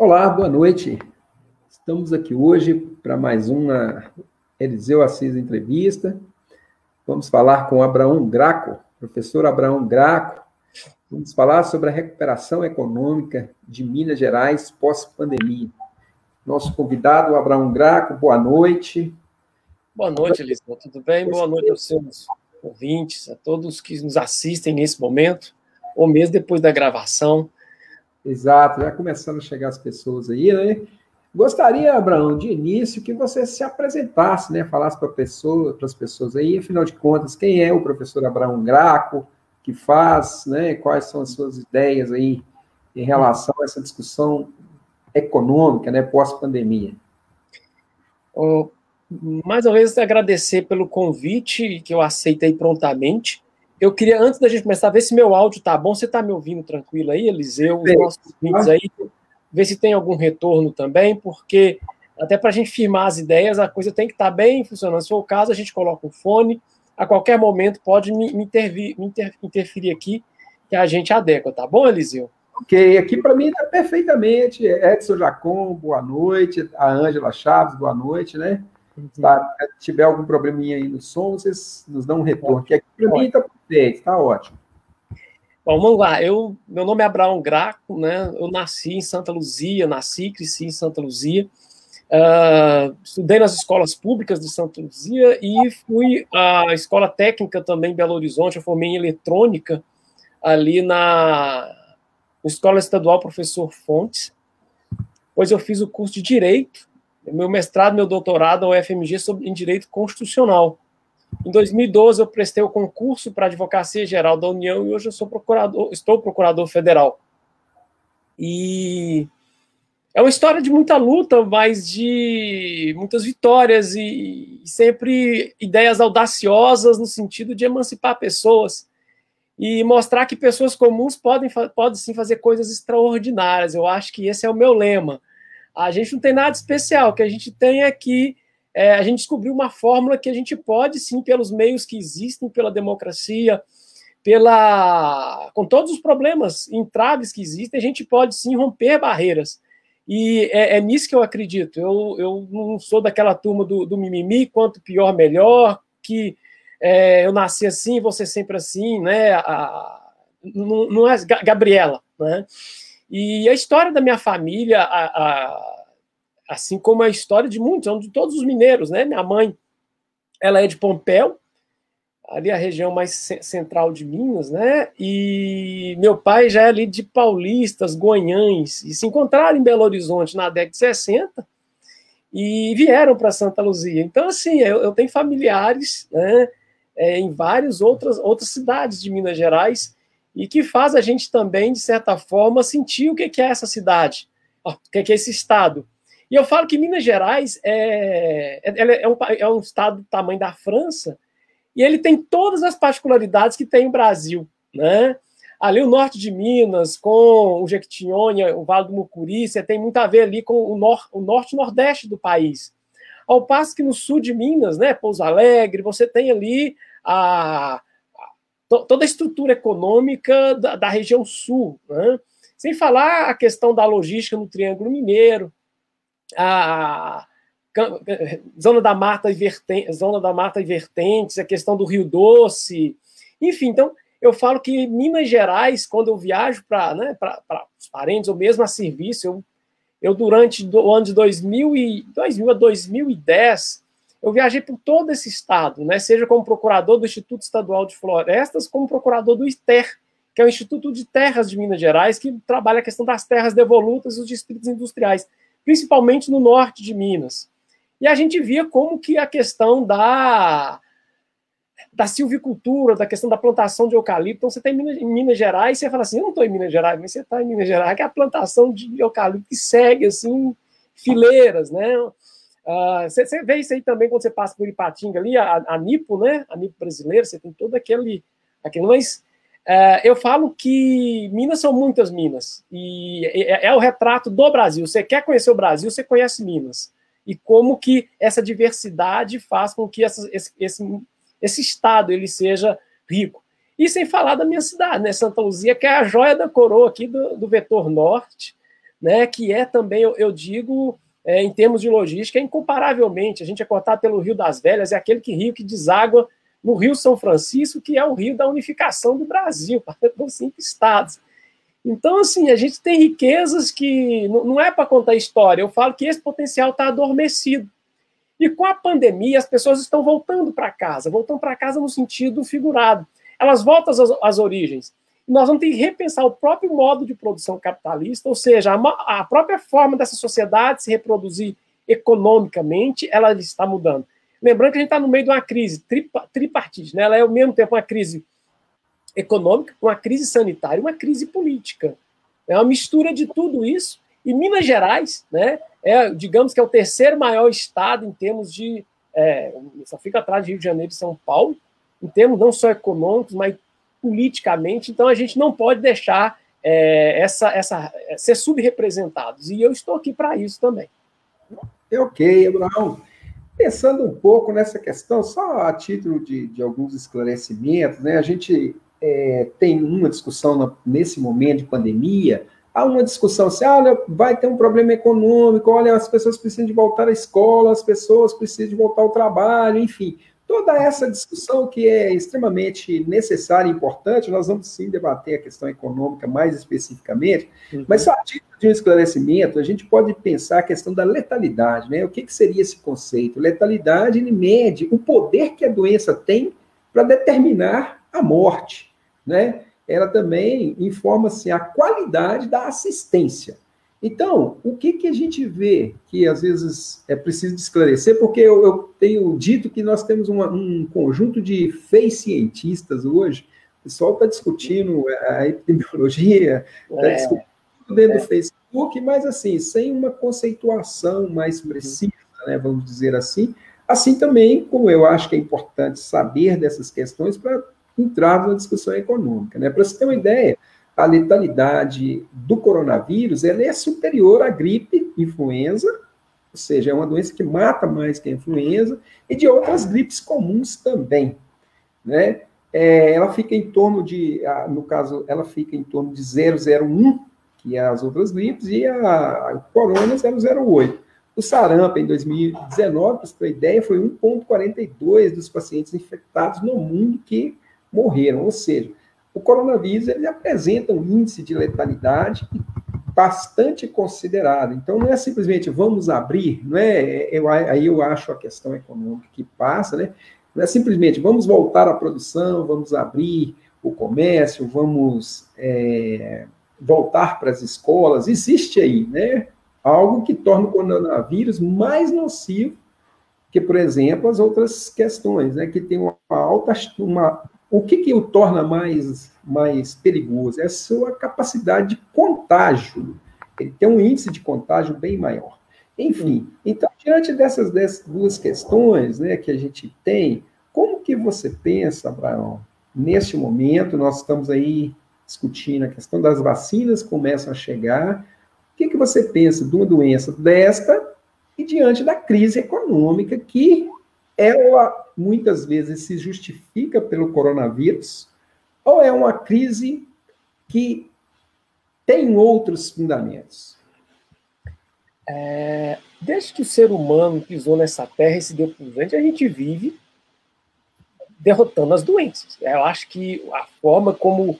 Olá, boa noite. Estamos aqui hoje para mais uma Eliseu Assis Entrevista. Vamos falar com Abraão Graco, professor Abraão Graco. Vamos falar sobre a recuperação econômica de Minas Gerais pós-pandemia. Nosso convidado, Abraão Graco, boa noite. Boa noite, Eliseu. Tudo bem? Boa noite aos seus ouvintes, a todos que nos assistem nesse momento, ou mesmo depois da gravação. Exato, já começando a chegar as pessoas aí, né? Gostaria, Abraão, de início, que você se apresentasse, né? Falasse para pessoa, as pessoas aí, afinal de contas, quem é o professor Abraão Graco, que faz, né? Quais são as suas ideias aí em relação a essa discussão econômica, né? Pós-pandemia. Oh, mais uma vez, agradecer pelo convite, que eu aceitei prontamente. Eu queria, antes da gente começar, ver se meu áudio tá bom. Você está me ouvindo tranquilo aí, Eliseu? Os nossos ouvintes aí, ver se tem algum retorno também, porque até para a gente firmar as ideias, a coisa tem que estar tá bem funcionando. Se for o caso, a gente coloca o fone, a qualquer momento pode me, me, intervir, me inter, interferir aqui, que a gente adequa, tá bom, Eliseu? Ok, aqui para mim está perfeitamente. Edson Jacom, boa noite. A Ângela Chaves, boa noite, né? Tá? Se tiver algum probleminha aí no som, vocês nos dão um retorno. Que aqui para mim está perfeito, está ótimo. Bom, vamos lá. Eu, meu nome é Abraão Graco, né? Eu nasci em Santa Luzia, nasci e cresci em Santa Luzia. Uh, estudei nas escolas públicas de Santa Luzia e fui à escola técnica também em Belo Horizonte. Eu formei em eletrônica ali na, na Escola Estadual Professor Fontes. Depois eu fiz o curso de Direito meu mestrado, meu doutorado ao FMG em Direito Constitucional. Em 2012, eu prestei o concurso para Advocacia Geral da União e hoje eu sou procurador, estou procurador federal. E é uma história de muita luta, mas de muitas vitórias e, sempre ideias audaciosas no sentido de emancipar pessoas e mostrar que pessoas comuns podem, podem sim fazer coisas extraordinárias. Eu acho que esse é o meu lema. A gente não tem nada especial, o que a gente tem é que é, a gente descobriu uma fórmula que a gente pode, sim, pelos meios que existem, pela democracia, pela com todos os problemas, entraves que existem, a gente pode sim romper barreiras. E é, é nisso que eu acredito. Eu, eu não sou daquela turma do, do mimimi, quanto pior, melhor, que é, eu nasci assim, você sempre assim, né? A, não, não é Gabriela, né? E a história da minha família, a, a, assim como a história de muitos, de todos os mineiros, né? Minha mãe, ela é de Pompéu, ali a região mais central de Minas, né? E meu pai já é ali de Paulistas, Goiães, e se encontraram em Belo Horizonte na década de 60 e vieram para Santa Luzia. Então, assim, eu, eu tenho familiares né, é, em várias outras, outras cidades de Minas Gerais e que faz a gente também, de certa forma, sentir o que é essa cidade, o que é esse estado. E eu falo que Minas Gerais é, é, é, um, é um estado do tamanho da França e ele tem todas as particularidades que tem o Brasil, né? Ali o norte de Minas, com o Jequitinhonha, o Vale do Mucuri, você tem muito a ver ali com o, nor o norte nordeste do país. Ao passo que no sul de Minas, né, Pouso Alegre, você tem ali a, toda a estrutura econômica da, da região sul, né? sem falar a questão da logística no Triângulo Mineiro, a zona da mata e vertentes, zona da mata e vertentes, a questão do Rio Doce, enfim, então eu falo que Minas Gerais, quando eu viajo para né, os parentes ou mesmo a serviço, eu, eu durante o ano de 2000, e, 2000 a 2010 eu viajei por todo esse estado, né? seja como procurador do Instituto Estadual de Florestas, como procurador do ITER, que é o Instituto de Terras de Minas Gerais, que trabalha a questão das terras devolutas e os distritos industriais, principalmente no norte de Minas. E a gente via como que a questão da, da silvicultura, da questão da plantação de eucalipto, então você está em Minas, em Minas Gerais, você fala assim, eu não estou em Minas Gerais, mas você está em Minas Gerais, que é a plantação de eucalipto que segue, assim, fileiras, né? Você uh, vê isso aí também quando você passa por Ipatinga ali, a, a Nipo, né? A Nipo brasileira, você tem todo aquele. aquele mas uh, eu falo que Minas são muitas Minas. E é, é, o retrato do Brasil. Você quer conhecer o Brasil, você conhece Minas. E como que essa diversidade faz com que essa, esse, esse, esse estado ele seja rico. E sem falar da minha cidade, né? Santa Luzia, que é a joia da coroa aqui do, do vetor norte né, que é também, eu, eu digo, é, em termos de logística, é incomparavelmente. A gente é cortado pelo Rio das Velhas, é aquele que rio que deságua no Rio São Francisco, que é o rio da unificação do Brasil, dos cinco estados. Então, assim, a gente tem riquezas que não é para contar história, eu falo que esse potencial está adormecido. E com a pandemia, as pessoas estão voltando para casa, voltando para casa no sentido figurado. Elas voltam às, às origens. Nós vamos ter que repensar o próprio modo de produção capitalista, ou seja, a, a própria forma dessa sociedade se reproduzir economicamente, ela está mudando. Lembrando que a gente está no meio de uma crise tripartite, né? ela é ao mesmo tempo uma crise econômica, uma crise sanitária, uma crise política. É uma mistura de tudo isso. E Minas Gerais, né, é, digamos que é o terceiro maior estado em termos de. É, só fica atrás de Rio de Janeiro e São Paulo, em termos não só econômicos, mas politicamente. Então a gente não pode deixar é, essa, essa ser subrepresentados. E eu estou aqui para isso também. É ok, Abraão. Pensando um pouco nessa questão, só a título de, de alguns esclarecimentos, né? A gente é, tem uma discussão nesse momento de pandemia, há uma discussão assim, olha, vai ter um problema econômico, olha, as pessoas precisam de voltar à escola, as pessoas precisam de voltar ao trabalho, enfim. Toda essa discussão que é extremamente necessária e importante, nós vamos sim debater a questão econômica mais especificamente, uhum. mas só a título de um esclarecimento, a gente pode pensar a questão da letalidade, né? O que, que seria esse conceito? Letalidade, ele mede o poder que a doença tem para determinar a morte né, ela também informa-se a qualidade da assistência. Então, o que, que a gente vê que às vezes é preciso esclarecer, porque eu, eu tenho dito que nós temos uma, um conjunto de fake cientistas hoje, o pessoal está discutindo a epidemiologia, está é, discutindo dentro é. do Facebook, mas assim, sem uma conceituação mais precisa, né, vamos dizer assim. Assim também, como eu acho que é importante saber dessas questões para entrava na discussão econômica. Né? Para você ter uma ideia, a letalidade do coronavírus ela é superior à gripe influenza, ou seja, é uma doença que mata mais que a influenza, e de outras gripes comuns também. Né? É, ela fica em torno de, no caso, ela fica em torno de 001, que é as outras gripes, e a, a corona 008. O sarampo, em 2019, para ter ideia, foi 1,42 dos pacientes infectados no mundo que morreram. Ou seja, o coronavírus ele apresenta um índice de letalidade bastante considerado. Então, não é simplesmente vamos abrir, não é? Eu, aí eu acho a questão econômica que passa, né? Não é simplesmente vamos voltar à produção, vamos abrir o comércio, vamos é, voltar para as escolas. Existe aí, né? Algo que torna o coronavírus mais nocivo que, por exemplo, as outras questões, né? Que tem uma alta, uma o que, que o torna mais, mais perigoso? É a sua capacidade de contágio. Ele tem um índice de contágio bem maior. Enfim, então, diante dessas, dessas duas questões né, que a gente tem, como que você pensa, Abraão, neste momento, nós estamos aí discutindo a questão das vacinas, começam a chegar, o que, que você pensa de uma doença desta e diante da crise econômica que ela muitas vezes se justifica pelo coronavírus, ou é uma crise que tem outros fundamentos? É, desde que o ser humano pisou nessa terra e se deu por gente, a gente vive derrotando as doenças. Eu acho que a forma como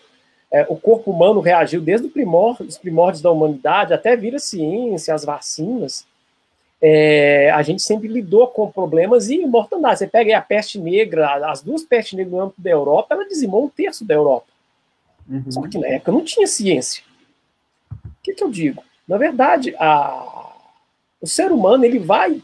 é, o corpo humano reagiu desde os primórdios da humanidade até vir a ciência, as vacinas, é, a gente sempre lidou com problemas e mortandade. Você pega aí a peste negra, as duas pestes negras no âmbito da Europa, ela dizimou um terço da Europa. Uhum. Só que na época não tinha ciência. O que, que eu digo? Na verdade, a, o ser humano ele vai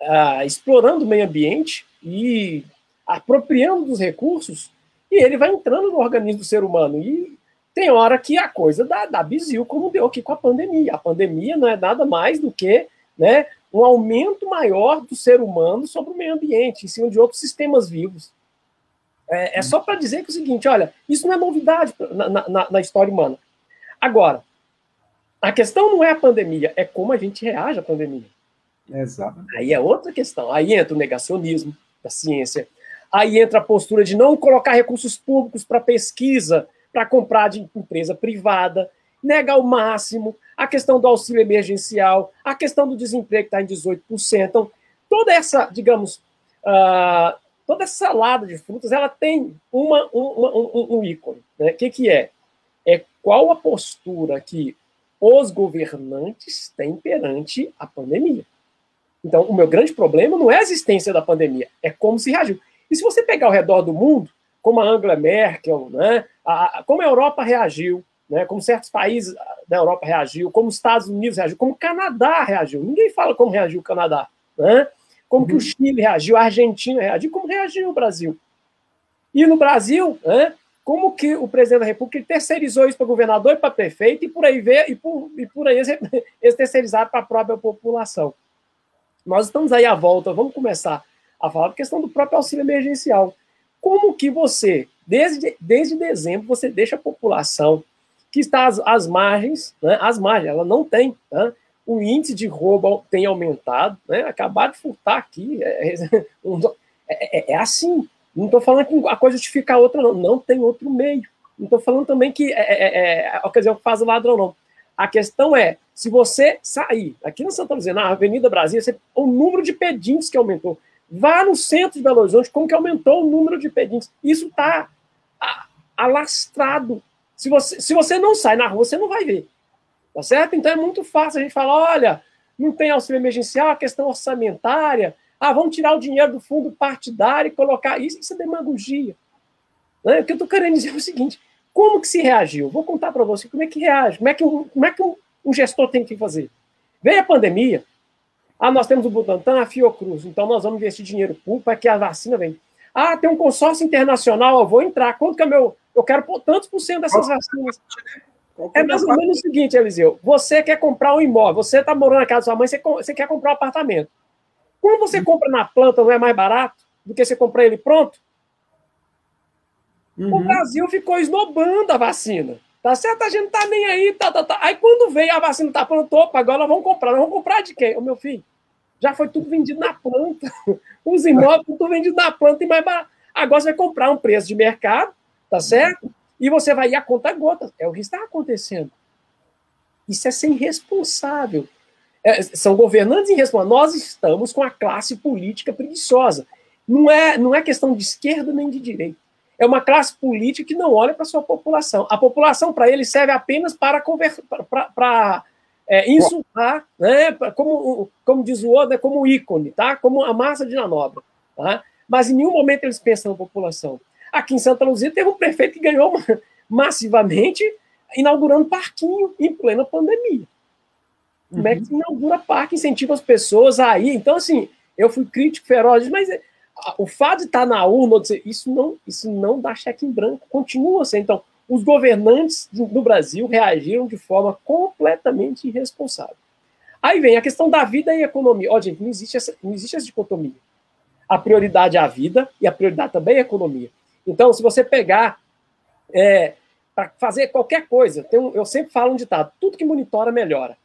a, explorando o meio ambiente e apropriando dos recursos e ele vai entrando no organismo do ser humano. E tem hora que a coisa dá, dá bizil, como deu aqui com a pandemia. A pandemia não é nada mais do que né, um aumento maior do ser humano sobre o meio ambiente, em cima de outros sistemas vivos. É, é só para dizer que é o seguinte: olha, isso não é novidade na, na, na história humana. Agora, a questão não é a pandemia, é como a gente reage à pandemia. Exato. Aí é outra questão. Aí entra o negacionismo da ciência. Aí entra a postura de não colocar recursos públicos para pesquisa, para comprar de empresa privada. nega ao máximo, a questão do auxílio emergencial, a questão do desemprego que está em 18%. Então, toda essa, digamos, uh, toda essa salada de frutas, ela tem uma, uma um, um, ícone. O né? que, que é? É qual a postura que os governantes têm perante a pandemia. Então, o meu grande problema não é a existência da pandemia, é como se reagiu. E se você pegar ao redor do mundo, como a Angela Merkel, né, a, a, como a Europa reagiu, né, como certos países da Europa reagiu, como os Estados Unidos reagiu, como o Canadá reagiu. Ninguém fala como reagiu o Canadá. Né? Como uhum. que o uhum. Chile reagiu, a Argentina reagiu, como reagiu o Brasil. E no Brasil, né, como que o presidente da República terceirizou isso para governador e para prefeito, e por aí ver, e por, e por aí eles terceirizaram para a própria população. Nós estamos aí à volta, vamos começar a falar da questão do próprio auxílio emergencial. Como que você, desde, desde dezembro, você deixa a população que está às, às margens, né, às margens, ela não tem, né, o índice de roubo tem aumentado, né, acabar de furtar aqui, é, é, é, é assim, não estou falando que a coisa justifica a outra, não, não tem outro meio, não estou falando também que é, é, é, quer dizer, faz o ladrão, não. A questão é, se você sair aqui na Santa Luzia, na Avenida Brasil, você, o número de pedintes que aumentou, Vá no centro de Belo Horizonte, como que aumentou o número de pedintes. Isso está alastrado. Se você, se você não sai na rua, você não vai ver. Tá certo? Então é muito fácil a gente falar: olha, não tem auxílio emergencial, a questão orçamentária. Ah, vamos tirar o dinheiro do fundo partidário e colocar. Isso, isso é demagogia. Né? O que eu estou querendo dizer é o seguinte: como que se reagiu? Vou contar para você como é que reage, como é que, como é que um, um gestor tem que fazer. Veio a pandemia, ah, nós temos o Butantan, a Fiocruz, então nós vamos investir dinheiro público para que a vacina venha. Ah, tem um consórcio internacional, eu vou entrar. Quanto que é meu. Eu quero pôr tantos por cento dessas vacinas. É mais ou menos o seguinte, Eliseu. Você quer comprar um imóvel, você está morando na casa da sua mãe, você, você quer comprar um apartamento. Quando você uhum. compra na planta, não é mais barato do que você comprar ele pronto? Uhum. O Brasil ficou esnobando a vacina. Tá certo? A gente não tá nem aí, tá, tá, tá. Aí quando veio a vacina, tá pronto, opa, agora nós vamos comprar. Nós vamos comprar de quem? O meu filho já foi tudo vendido na planta. Os imóveis tudo vendido na planta e mais barato. Agora você vai comprar um preço de mercado, tá certo? E você vai ir a conta gota. É o que está acontecendo. Isso é ser irresponsável. É, são governantes irresponsáveis. Nós estamos com a classe política preguiçosa. Não é, não é questão de esquerda nem de direita. É uma classe política que não olha para sua população. A população, para ele, serve apenas para, conver... para é, insultar, né, como, como diz o outro, é como ícone, tá? como a massa de manobra. Tá? Mas em nenhum momento eles pensam na população. Aqui em Santa Luzia teve um prefeito que ganhou massivamente inaugurando parquinho em plena pandemia. Como é que se inaugura parque, incentiva as pessoas a ir? Então, assim, eu fui crítico feroz, mas é, o fato de estar na urna, isso não, isso não dá cheque em branco, continua sendo. Então, os governantes do Brasil reagiram de forma completamente irresponsável. Aí vem a questão da vida e economia. Ó, gente, não existe, essa, não existe essa dicotomia. A prioridade é a vida e a prioridade também é a economia. Então, se você pegar é, para fazer qualquer coisa, um, eu sempre falo um ditado: tudo que monitora melhora.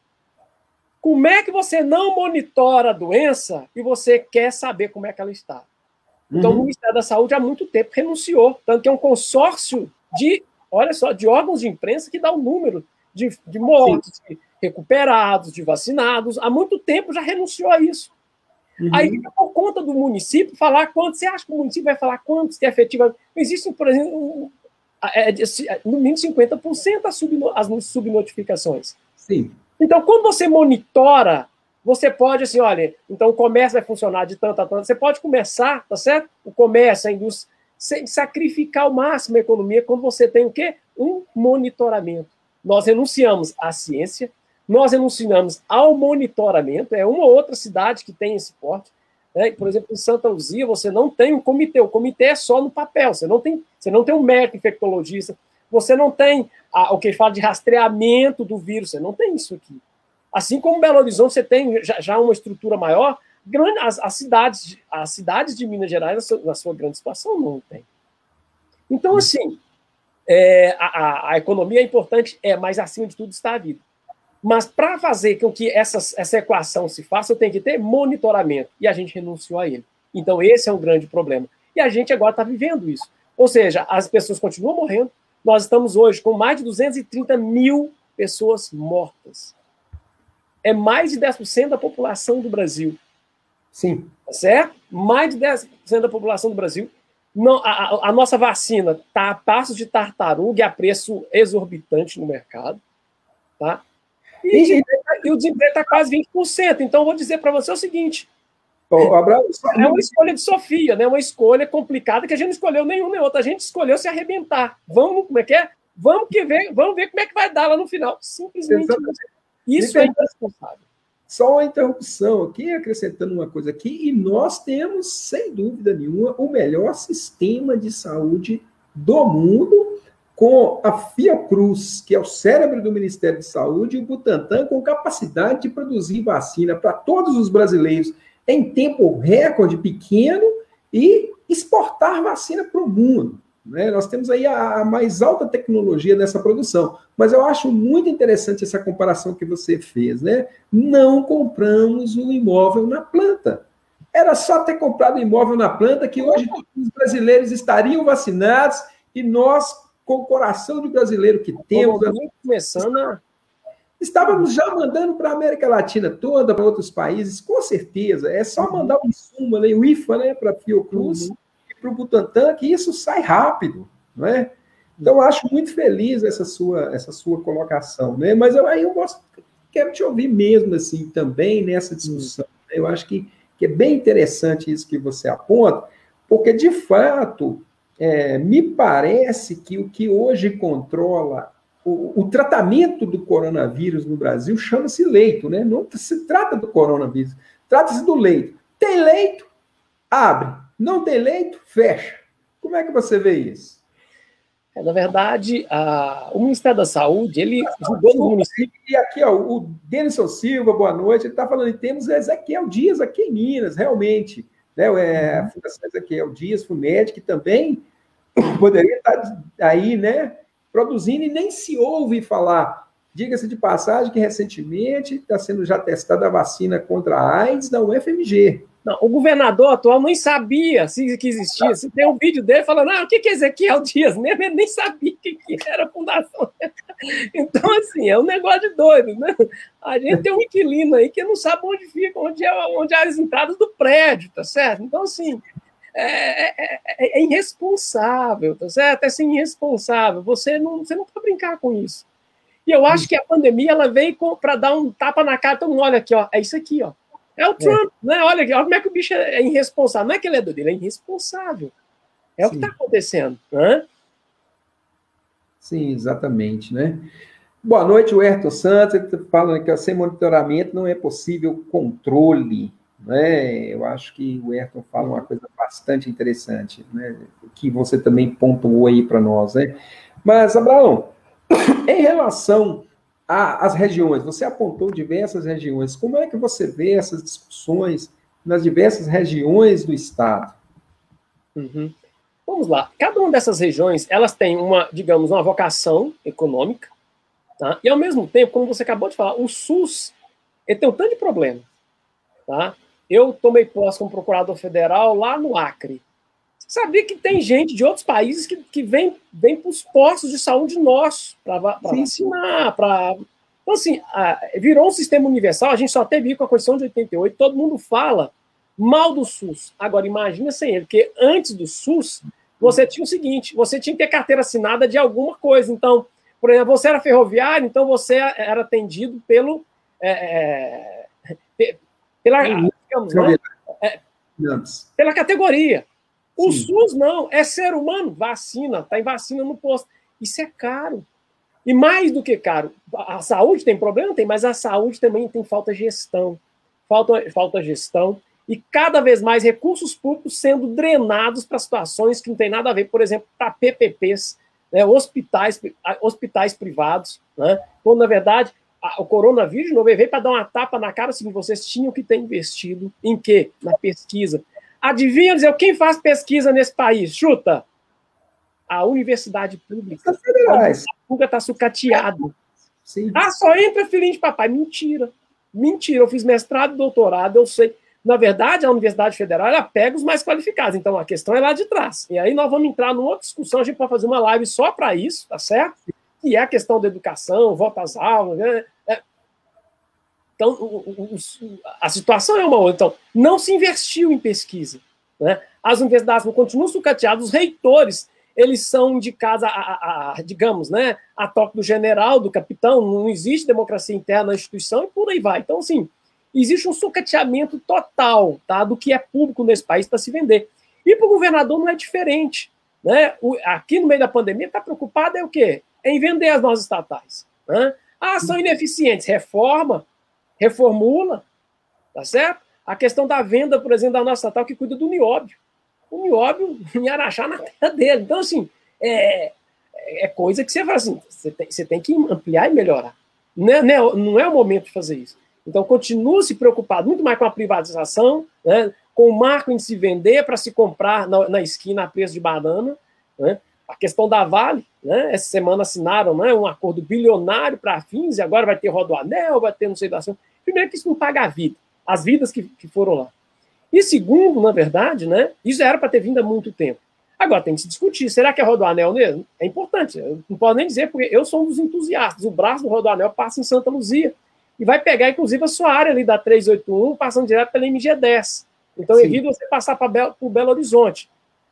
Como é que você não monitora a doença e você quer saber como é que ela está? Então, uhum. o Ministério da Saúde há muito tempo renunciou, tanto que é um consórcio de olha só, de órgãos de imprensa que dá o número de, de mortos, de recuperados, de vacinados. Há muito tempo já renunciou a isso. Uhum. Aí por conta do município falar quantos. Você acha que o município vai falar quantos que é efetivamente. Existem, por exemplo, é, é, no mínimo 50% as, subno, as subnotificações. Sim. Então, quando você monitora, você pode, assim, olha, então o comércio vai funcionar de tanto a tanto. Você pode começar, tá certo? O comércio, a indústria sem sacrificar ao máximo a economia quando você tem o quê? Um monitoramento. Nós renunciamos à ciência, nós renunciamos ao monitoramento, é uma ou outra cidade que tem esse porte. Né? Por exemplo, em Santa Luzia, você não tem um comitê, o comitê é só no papel, você não tem, você não tem um médico infectologista, você não tem a, o que fala de rastreamento do vírus, você não tem isso aqui. Assim como Belo Horizonte, você tem já, já uma estrutura maior, grande, as, as, cidades, as cidades de Minas Gerais, na sua, na sua grande situação, não tem. Então, hum. assim, é, a, a, economia é importante, é, mas acima de tudo está a vida. Mas para fazer com que essa, essa equação se faça, eu tenho que ter monitoramento. E a gente renunciou a ele. Então, esse é um grande problema. E a gente agora está vivendo isso. Ou seja, as pessoas continuam morrendo. Nós estamos hoje com mais de 230 mil pessoas mortas. É mais de 10% da população do Brasil. Sim. Tá certo? Mais de 10% da população do Brasil. Não, a, a, nossa vacina está a passos de tartaruga e a preço exorbitante no mercado. Tá? E, e, e o desemprego está quase 20%. Então, vou dizer para você o seguinte: é uma escolha de Sofia, né? Uma escolha complicada que a gente não escolheu nenhum nem outro. A gente escolheu se arrebentar. Vamos, como é que é? Vamos que ver, vamos ver como é que vai dar lá no final. Simplesmente isso é irresponsável. Só uma interrupção aqui, acrescentando uma coisa aqui, e nós temos, sem dúvida nenhuma, o melhor sistema de saúde do mundo, com a Fiocruz, que é o cérebro do Ministério de Saúde, e o Butantan com capacidade de produzir vacina para todos os brasileiros em tempo recorde pequeno e exportar vacina para o mundo. Né? Nós temos aí a, a, mais alta tecnologia nessa produção. Mas eu acho muito interessante essa comparação que você fez. Né? Não compramos o imóvel na planta. Era só ter comprado imóvel na planta que hoje os brasileiros estariam vacinados e nós, com o coração do brasileiro que temos. Começando a Estávamos já mandando para a América Latina toda, para outros países, com certeza. É só uhum. mandar o insumo, né, o IFA, né, para a Fiocruz uhum. e para o Butantan, que isso sai rápido, não é? Então, acho muito feliz essa sua, essa sua colocação, né? Mas eu, aí eu gosto, quero te ouvir mesmo, assim, também nessa discussão. Né? Eu acho que, que é bem interessante isso que você aponta, porque, de fato, é, me parece que o que hoje controla o, o, tratamento do coronavírus no Brasil chama-se leito, né? Não se trata do coronavírus, trata-se do leito. Tem leito, abre. Não tem leito, fecha. Como é que você vê isso? É, na verdade, a, o Ministério da Saúde, ele julgou no município. E aqui, ó, o Denison Silva, boa noite, ele está falando em termos Ezequiel Dias aqui em Minas, realmente. Né? É, a Fundação Ezequiel Dias, FUNED, que também poderia estar aí, né? produzindo e nem se ouve falar. Diga-se de passagem que recentemente está sendo já testada a vacina contra a AIDS da UFMG. Não, o governador atual nem sabia se que existia. Se tem um vídeo dele falando, ah, o que é Ezequiel Dias mesmo, ele nem sabia o que era a fundação. Então, assim, é um negócio de doido, né? A gente tem um inquilino aí que não sabe onde fica, onde é, onde é as entradas do prédio, tá certo? Então, assim, é, é, é, é, irresponsável, tá certo? É assim, irresponsável. Você não, você não pode brincar com isso. E eu acho que a pandemia ela veio para dar um tapa na cara. Mundo olha aqui, ó. É isso aqui, ó. É o Trump, é. né? Olha olha como é que o bicho é irresponsável. Não é que ele é doido, ele é irresponsável. É Sim. o que está acontecendo. Né? Sim, exatamente, né? Boa noite, o Ayrton Santos. Ele tá falando que sem monitoramento não é possível controle. Né? Eu acho que o Ayrton fala uma coisa bastante interessante, né? que você também pontuou aí para nós. Né? Mas, Abraão, em relação às regiões, você apontou diversas regiões, como é que você vê essas discussões nas diversas regiões do Estado? Uhum. Vamos lá. Cada uma dessas regiões, elas têm uma, digamos, uma vocação econômica, tá? e ao mesmo tempo, como você acabou de falar, o SUS ele tem um tanto de problema, tá? Eu tomei posse como procurador federal lá no Acre. Sabia que tem gente de outros países que, que vem, vem para os postos de saúde nossos para vacinar, para. Então, assim, virou um sistema universal. A gente só teve com a Constituição de 88, todo mundo fala mal do SUS. Agora, imagina sem ele, porque antes do SUS, você tinha o seguinte: você tinha que ter carteira assinada de alguma coisa. Então, por exemplo, você era ferroviário, então você era atendido pelo. É, é, pela, digamos, né? é, pela categoria. O Sim. SUS não, é ser humano, vacina, tá em vacina no posto. Isso é caro. E mais do que caro, a saúde tem problema? Tem, mas a saúde também tem falta de gestão. Falta, falta gestão e cada vez mais recursos públicos sendo drenados para situações que não tem nada a ver, por exemplo, para PPPs, né, hospitais, hospitais privados, né, quando na verdade o coronavírus não veio para dar uma tapa na cara, assim, vocês tinham que ter investido em quê? Na pesquisa. Adivinha dizer quem faz pesquisa nesse país? Chuta! A universidade pública. A pública está sucateado. Sim. Ah, só entra filhinho de papai. Mentira. Mentira. Eu fiz mestrado e doutorado, eu sei. Na verdade, a Universidade Federal ela pega os mais qualificados. Então a questão é lá de trás. E aí nós vamos entrar numa outra discussão. A gente pode fazer uma live só para isso, tá certo? que é a questão da educação, volta às aulas. Né? Então, a situação é uma outra. Então, não se investiu em pesquisa. Né? As universidades continuam sucateadas, os reitores eles são indicados a, a, a, digamos, né, a toque do general, do capitão, não existe democracia interna na instituição e por aí vai. Então, assim, existe um sucateamento total tá, do que é público nesse país para se vender. E para o governador não é diferente. Né? O, aqui no meio da pandemia está preocupado é o quê? É em vender as nossas estatais. Né? Ah, são ineficientes. Reforma, reformula, tá certo? A questão da venda, por exemplo, da nossa estatal que cuida do nióbio o nióbio em Araxá na terra dele. Então, assim, é, é coisa que você fala assim, você tem, você tem que ampliar e melhorar. Não é, não, é, não é o momento de fazer isso. Então, continua se preocupado muito mais com a privatização, né, com o marco em se vender para se comprar na, na, esquina a preço de banana. Né, a questão da Vale, né, essa semana assinaram né, um acordo bilionário para fins, e agora vai ter rodoanel, vai ter não sei da Primeiro que isso não paga a vida, as vidas que, que foram lá. E segundo, na verdade, né, isso era para ter vindo há muito tempo. Agora tem que se discutir, será que é Rodoanel mesmo? É importante, eu não posso nem dizer, porque eu sou um dos entusiastas. O braço do Rodoanel passa em Santa Luzia e vai pegar, inclusive, a sua área ali da 381, passando direto pela MG10. Então, Sim. evito você passar para Belo, Belo Horizonte.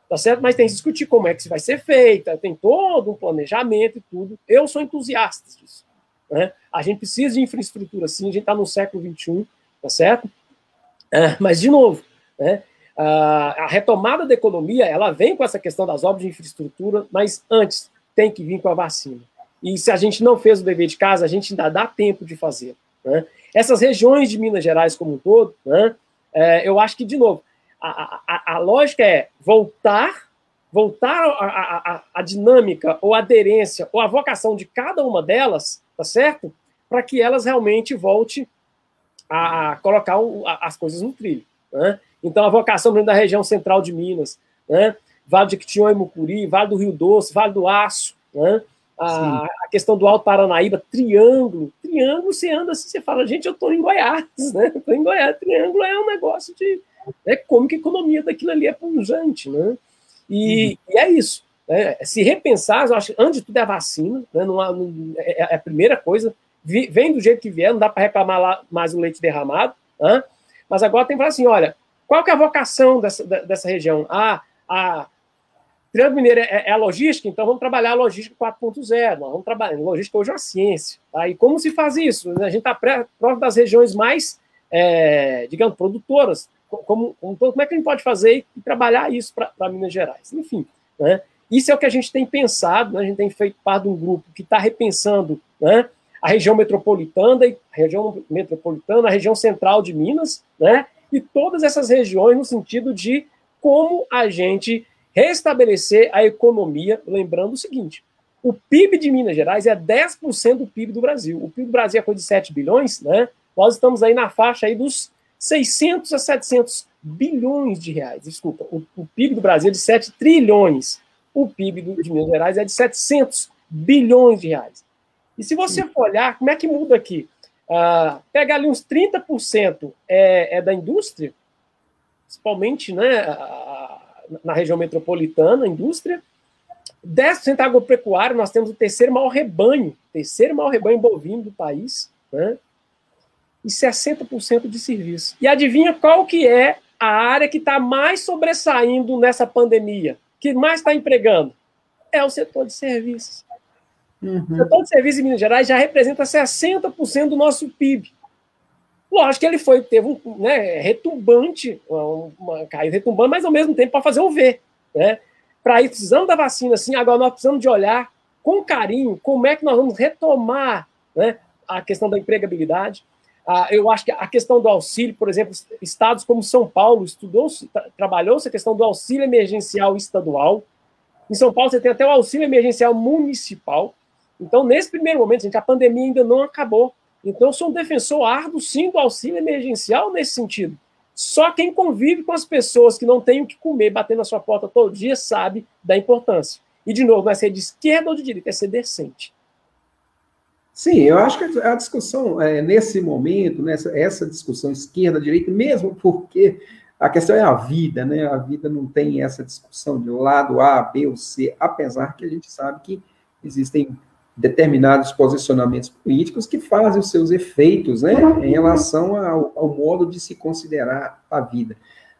Tá certo? Mas tem que discutir como é que isso vai ser feita, tem todo um planejamento e tudo. Eu sou entusiasta disso. Né? A gente precisa de infraestrutura, sim, a gente está no século XXI, tá certo? É, mas, de novo, né, a, retomada da economia ela vem com essa questão das obras de infraestrutura, mas antes tem que vir com a vacina. E se a gente não fez o dever de casa, a gente ainda dá tempo de fazer. Né? Essas regiões de Minas Gerais como um todo, né, é, eu acho que, de novo, a, a, a lógica é voltar, voltar a, a, a, dinâmica, ou aderência, ou a vocação de cada uma delas, tá certo? Para que elas realmente voltem a colocar as coisas no trilho. Né? Então, a vocação da região central de Minas, né? Vale de Quitinhão e Mucuri, Vale do Rio Doce, Vale do Aço, né? a, a, questão do Alto Paranaíba, Triângulo. Triângulo, você anda assim, você fala, gente, eu estou em Goiás, né? Estou em Goiás. Triângulo é um negócio de. É como que a economia daquilo ali é punjante, né? E, uhum. e é isso. Né? Se repensar, eu acho que antes de tudo é a vacina, né? não, há, não é, é, a primeira coisa vem do jeito que vier, não dá para reclamar lá mais o leite derramado, né? mas agora tem que falar assim, olha, qual que é a vocação dessa, dessa região? Ah, a Triângulo Mineiro é, é, a logística, então vamos trabalhar a logística 4.0, vamos trabalhar, logística hoje é uma ciência, tá? e como se faz isso? A gente está próximo das regiões mais, é, digamos, produtoras, como, como, é que a gente pode fazer e trabalhar isso para Minas Gerais? Enfim, né? Isso é o que a gente tem pensado, né? a gente tem feito parte de um grupo que está repensando né? a região metropolitana, a região metropolitana, a região central de Minas, né? E todas essas regiões no sentido de como a gente restabelecer a economia, lembrando o seguinte: o PIB de Minas Gerais é 10% do PIB do Brasil. O PIB do Brasil é coisa de 7 bilhões, né? Nós estamos aí na faixa aí dos 600 a 700 bilhões de reais. Desculpa, o, o PIB do Brasil é de 7 trilhões. O PIB do, de Minas Gerais é de 700 bilhões de reais. E se você for olhar, como é que muda aqui? Uh, pega ali uns 30% é, é da indústria, principalmente né, na região metropolitana, indústria. 10% agropecuário, nós temos o terceiro maior rebanho, terceiro maior rebanho bovino do país, né? E 60% de serviço. E adivinha qual que é a área que está mais sobressaindo nessa pandemia? Que mais está empregando? É o setor de serviços. Uhum. O setor de serviços em Minas Gerais já representa 60% do nosso PIB. Lógico que ele foi, teve um né, retumbante, uma, uma caída retumbante, mas ao mesmo tempo para fazer o V. Né? Para ir precisando da vacina, assim, agora nós precisamos de olhar com carinho como é que nós vamos retomar né, a questão da empregabilidade. Ah, eu acho que a questão do auxílio, por exemplo, estados como São Paulo estudou, tra trabalhou essa questão do auxílio emergencial estadual. Em São Paulo você tem até o auxílio emergencial municipal. Então, nesse primeiro momento, gente, a pandemia ainda não acabou. Então, eu sou um defensor árduo, sim, do auxílio emergencial nesse sentido. Só quem convive com as pessoas que não têm o que comer, batendo na sua porta todo dia, sabe da importância. E, de novo, não é ser de esquerda ou de direita, é ser decente. Sim, eu acho que a discussão, é, nesse momento, nessa, essa discussão esquerda-direita, mesmo porque a questão é a vida, né? A vida não tem essa discussão de lado A, B ou C, apesar que a gente sabe que existem determinados posicionamentos políticos que fazem os seus efeitos né, em relação ao, ao modo de se considerar a vida.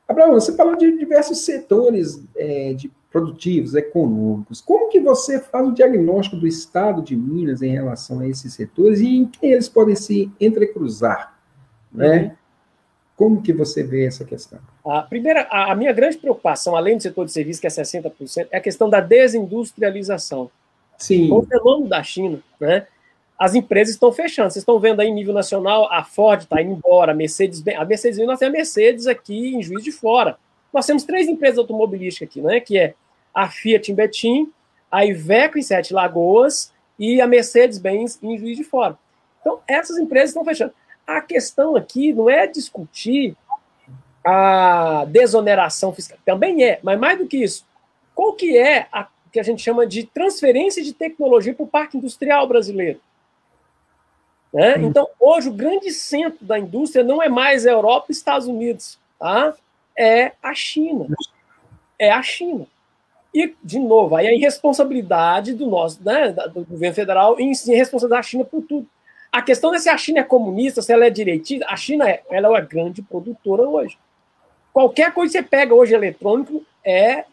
Abraão, você falou de diversos setores é, de produtivos, econômicos. Como que você faz o diagnóstico do estado de Minas em relação a esses setores e em que eles podem se entrecruzar? Né? Uhum. Como que você vê essa questão? A primeira, a minha grande preocupação, além do setor de serviços, que é 60%, é a questão da desindustrialização. Sim. Com o fenômeno da China, né? As empresas estão fechando. Vocês estão vendo aí em nível nacional, a Ford está indo embora, a Mercedes, a Mercedes, nós temos a Mercedes aqui em Juiz de Fora. Nós temos três empresas automobilísticas aqui, né? Que é a Fiat em Betim, a Iveco em Sete Lagoas e a Mercedes-Benz em Juiz de Fora. Então, essas empresas estão fechando. A questão aqui não é discutir a desoneração fiscal, também é, mas mais do que isso, qual que é a que a gente chama de transferência de tecnologia para o parque industrial brasileiro? Né? Então, hoje, o grande centro da indústria não é mais a Europa e Estados Unidos, tá? é a China. É a China. E, de novo, aí a irresponsabilidade do nosso, né, do governo federal si, a responsabilidade da China por tudo. A questão é se a China é comunista, se ela é direitista. A China é, ela é uma grande produtora hoje. Qualquer coisa que você pega hoje eletrônico é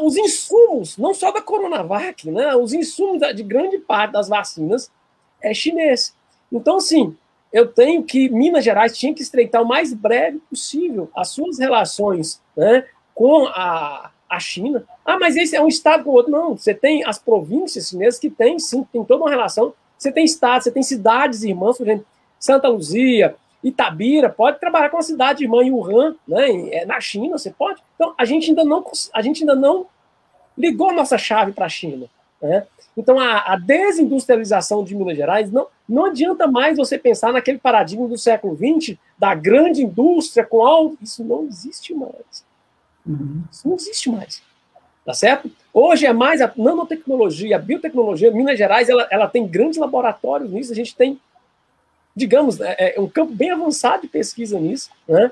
os insumos, não só da Coronavac, né? Os insumos de grande parte das vacinas é chinês. Então, assim, eu tenho que Minas Gerais tinha que estreitar o mais breve possível as suas relações né, com a, a China. Ah, mas esse é um estado com o outro. Não, você tem as províncias chinesas que tem, sim, tem toda uma relação. Você tem estados, você tem cidades irmãs, por exemplo, Santa Luzia, Itabira, pode trabalhar com a cidade irmã Wuhan, né, é, na China, você pode. Então, a gente ainda não, a gente ainda não ligou a nossa chave para a China. Né? Então, a, a, desindustrialização de Minas Gerais não, não adianta mais você pensar naquele paradigma do século XX, da grande indústria com alto. Isso não existe mais. Isso não existe mais. Tá certo? Hoje é mais a nanotecnologia, a biotecnologia. Minas Gerais ela, ela tem grandes laboratórios nisso. A gente tem, digamos, é, é um campo bem avançado de pesquisa nisso. Né?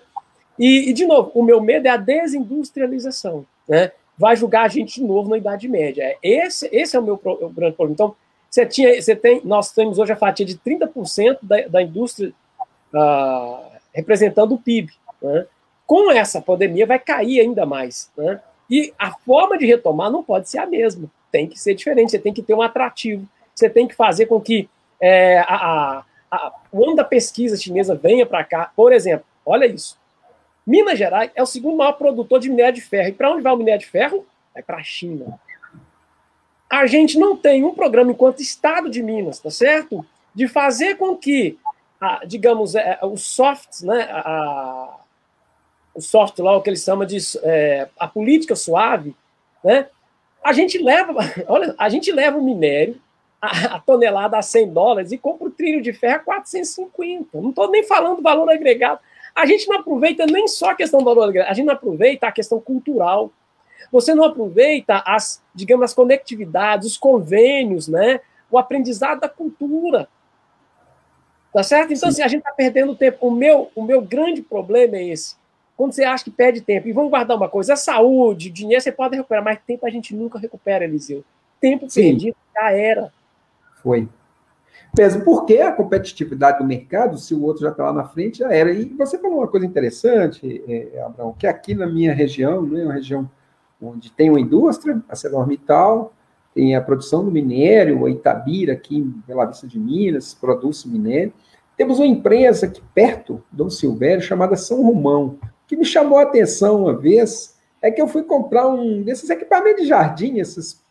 E, e, de novo, o meu medo é a desindustrialização. Né? Vai julgar a gente de novo na Idade Média. É, esse, esse é o meu pro, o grande problema. Então, você, tinha, você tem, nós temos hoje a fatia de 30% da, da indústria uh, representando o PIB. Né? Com essa pandemia vai cair ainda mais. Né? E a forma de retomar não pode ser a mesma, tem que ser diferente, você tem que ter um atrativo, você tem que fazer com que é, a, a, a, pesquisa chinesa venha para cá. Por exemplo, olha isso. Minas Gerais é o segundo maior produtor de minério de ferro. E para onde vai o minério de ferro? Vai para a China. A gente não tem um programa enquanto Estado de Minas, tá certo? De fazer com que, digamos, é, os softs, né, a, o soft law, que eles chamam de é, a política suave, né? A gente leva, olha, a gente leva o minério, a, a, tonelada a 100 dólares e compra o trilho de ferro a 450. Não estou nem falando do valor agregado. A gente não aproveita nem só a questão do valor agregado, a gente não aproveita a questão cultural. Você não aproveita as, digamos, as conectividades, os convênios, né? O aprendizado da cultura. Tá certo? Então, assim, a gente está perdendo tempo. O meu, o meu grande problema é esse quando você acha que perde tempo. E vamos guardar uma coisa: a saúde, dinheiro você pode recuperar, mas tempo a gente nunca recupera, Eliseu. Tempo Sim. perdido já era. Foi. Mesmo porque a competitividade do mercado, se o outro já está lá na frente, já era. E você falou uma coisa interessante, é, Abraão, que aqui na minha região, né, uma região onde tem uma indústria, a ArcelorMittal, tem a produção do minério, a Itabira, aqui em Bela Vista de Minas, produz minério. Temos uma empresa aqui perto, Dom Silvério, chamada São Romão, que me chamou a atenção uma vez é que eu fui comprar um desses equipamentos de jardim, essas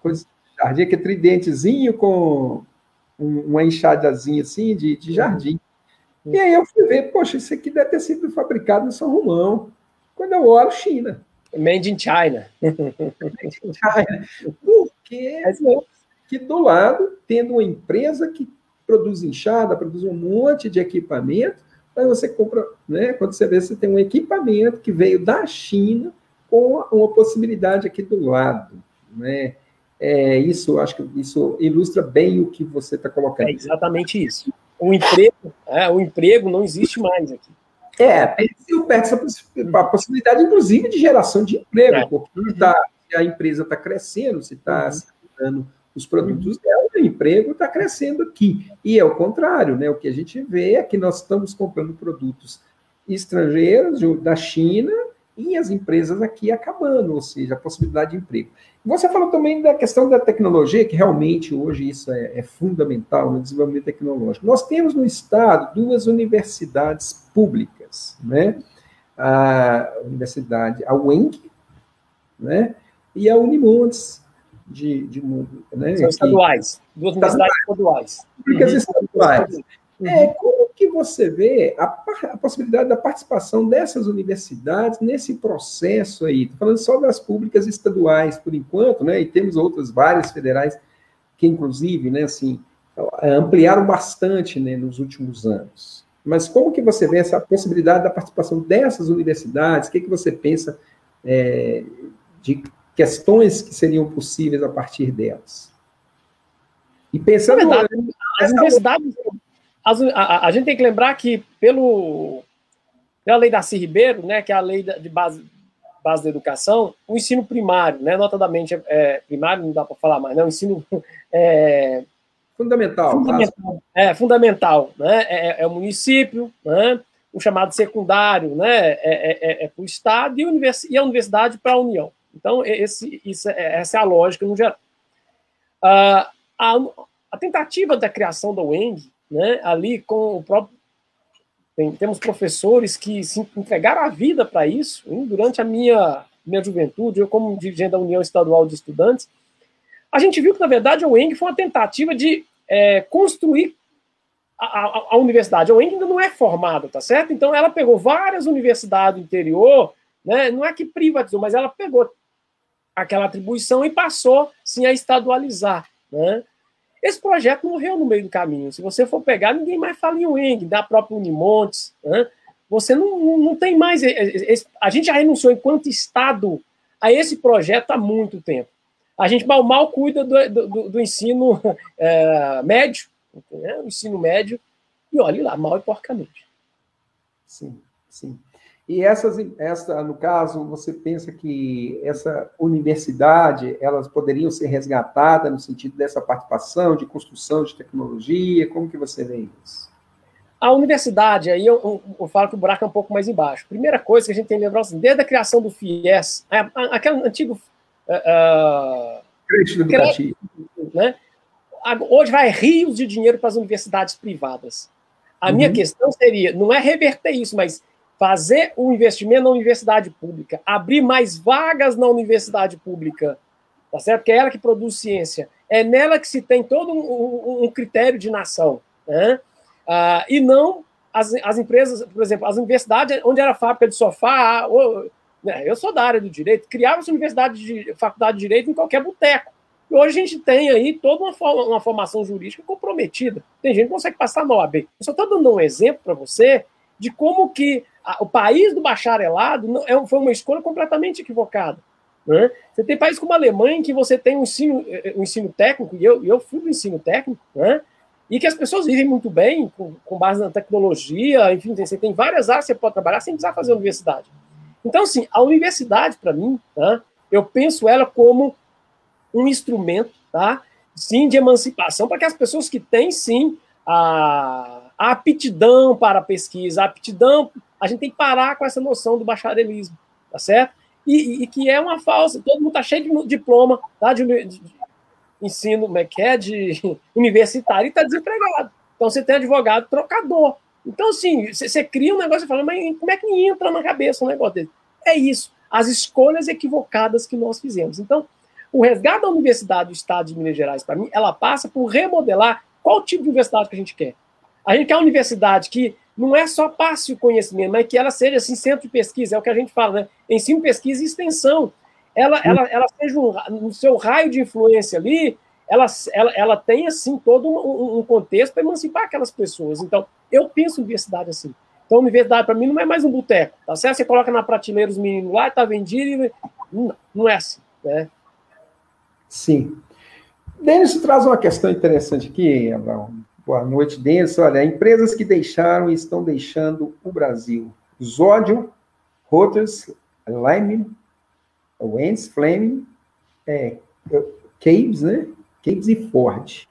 coisas de jardim, que é tridentezinho com uma enxadazinha assim de, de jardim. Uhum. E aí eu fui ver, poxa, isso aqui deve ter sido fabricado no São Romão. Quando eu olho, China. Made in China. Made in China. Porque que do lado, tendo uma empresa que produz enxada, produz um monte de equipamento, Aí você compra, né? Quando você vê, você tem um equipamento que veio da China com uma possibilidade aqui do lado, né? É, isso, acho que isso ilustra bem o que você está colocando. É exatamente isso. O emprego, é, o emprego não existe mais aqui. É, perdeu perto a possibilidade, inclusive, de geração de emprego, é. porque tá, a empresa está crescendo, se está uhum. se dando os produtos uhum. dela, o emprego está crescendo aqui. E é o contrário, né? O que a gente vê é que nós estamos comprando produtos estrangeiros da China e as empresas aqui acabando, ou seja, a possibilidade de emprego. Você falou também da questão da tecnologia, que realmente hoje isso é, é fundamental no desenvolvimento tecnológico. Nós temos no Estado duas universidades públicas, né? A universidade, a UENC, né? E a Unimontes, de, de né? São estaduais, duas universidades estaduais. Públicas uhum. estaduais. É, como que você vê a, a, possibilidade da participação dessas universidades nesse processo aí? Estou falando só das públicas estaduais, por enquanto, né? E temos outras várias federais que, inclusive, né, assim, ampliaram bastante né, nos últimos anos. Mas como que você vê essa possibilidade da participação dessas universidades? O que, que você pensa é, de questões que seriam possíveis a partir delas? E pensando... Verdade, as universidades as, a, a, gente tem que lembrar que, pelo, pela lei da Darcy Ribeiro, né, que é a lei de base, base da educação, o ensino primário, né, notadamente é, primário, não dá para falar mais, não, o ensino é, fundamental, fundamental é fundamental, né, é, é, é, o município, né, o chamado secundário, né, é, é, é para o estado e a universidade para a União. Então esse, isso, essa é a lógica no geral. Uh, a, a tentativa da criação da UENG né, ali com o próprio. Tem, temos professores que se entregaram a vida para isso. Hein? Durante a minha, minha juventude, eu, como dirigente da União Estadual de Estudantes, a gente viu que, na verdade, a UENG foi uma tentativa de é, construir a, a, a, universidade. A UENG ainda não é formada, tá certo? Então, ela pegou várias universidades do interior, né, não é que privatizou, mas ela pegou aquela atribuição e passou, sim, a estadualizar. Né? Esse projeto morreu no meio do caminho. Se você for pegar, ninguém mais fala em Wing, da própria Unimontes. Né? Você não, não, tem mais. A gente já renunciou enquanto Estado a esse projeto há muito tempo. A gente mal, mal cuida do, do, do ensino é, médio, né? o ensino médio, e olhe lá, mal e porcamente. Sim, sim. E essas, essa, no caso, você pensa que essa universidade, elas poderiam ser resgatadas no sentido dessa participação de construção de tecnologia? Como que você vê isso? A universidade, aí eu, eu, eu falo que o buraco é um pouco mais embaixo. Primeira coisa que a gente tem que lembrar, assim, desde a criação do FIES, aquele antigo... Uh, crédito educativo. Né? Hoje vai rios de dinheiro para as universidades privadas. A uhum. minha questão seria, não é reverter isso, mas fazer o investimento na universidade pública, abrir mais vagas na universidade pública, tá certo? Que é ela que produz ciência. É nela que se tem todo um, um critério de nação, né? Ah, e não as, as empresas, por exemplo, as universidades onde era fábrica de sofá, ou, né, eu sou da área do direito, criava-se universidade de faculdade de direito em qualquer boteco. E hoje a gente tem aí toda uma, forma, uma formação jurídica comprometida. Tem gente que consegue passar na OAB. Eu só estou dando um exemplo para você de como que o país do bacharelado não, é, foi uma escolha completamente equivocada. Né? Você tem países como a Alemanha, em que você tem um ensino, eh, um ensino técnico, e eu, eu fui do ensino técnico, né? e que as pessoas vivem muito bem, com, com base na tecnologia, enfim, você tem várias áreas que você pode trabalhar sem precisar fazer universidade. Então, assim, a universidade, para mim, tá? eu penso ela como um instrumento, tá? sim, de emancipação, para que as pessoas que têm, sim, a, a aptidão para a pesquisa, a aptidão a gente tem que parar com essa noção do bacharelismo, tá certo? E, e que é uma falsa. Todo mundo está cheio de diploma tá, de, de, de ensino, como é que é, de universitário e está desempregado. Então você tem advogado trocador. Então, assim, você cria um negócio e fala, mas como é que entra na cabeça um negócio desse? É isso. As escolhas equivocadas que nós fizemos. Então, o resgate da Universidade do Estado de Minas Gerais, para mim, ela passa por remodelar qual tipo de universidade que a gente quer. A gente quer uma universidade que não é só passe o conhecimento, mas que ela seja assim, centro de pesquisa, é o que a gente fala, né? Ensino, pesquisa e extensão. Ela, ela, ela seja um, no seu raio de influência ali, ela, ela, ela tem assim todo um, um contexto para emancipar aquelas pessoas. Então, eu penso universidade assim. Então, universidade para mim não é mais um boteco, tá certo? Você coloca na prateleira os meninos lá, está vendido, e... não, não é assim, né? Sim. Denis traz uma questão interessante aqui, Abraão. Boa noite, Denso. Olha, empresas que deixaram e estão deixando o Brasil. Zódio, Reuters, Lime, Wentz, Fleming, é, Caves, né? Case e Ford.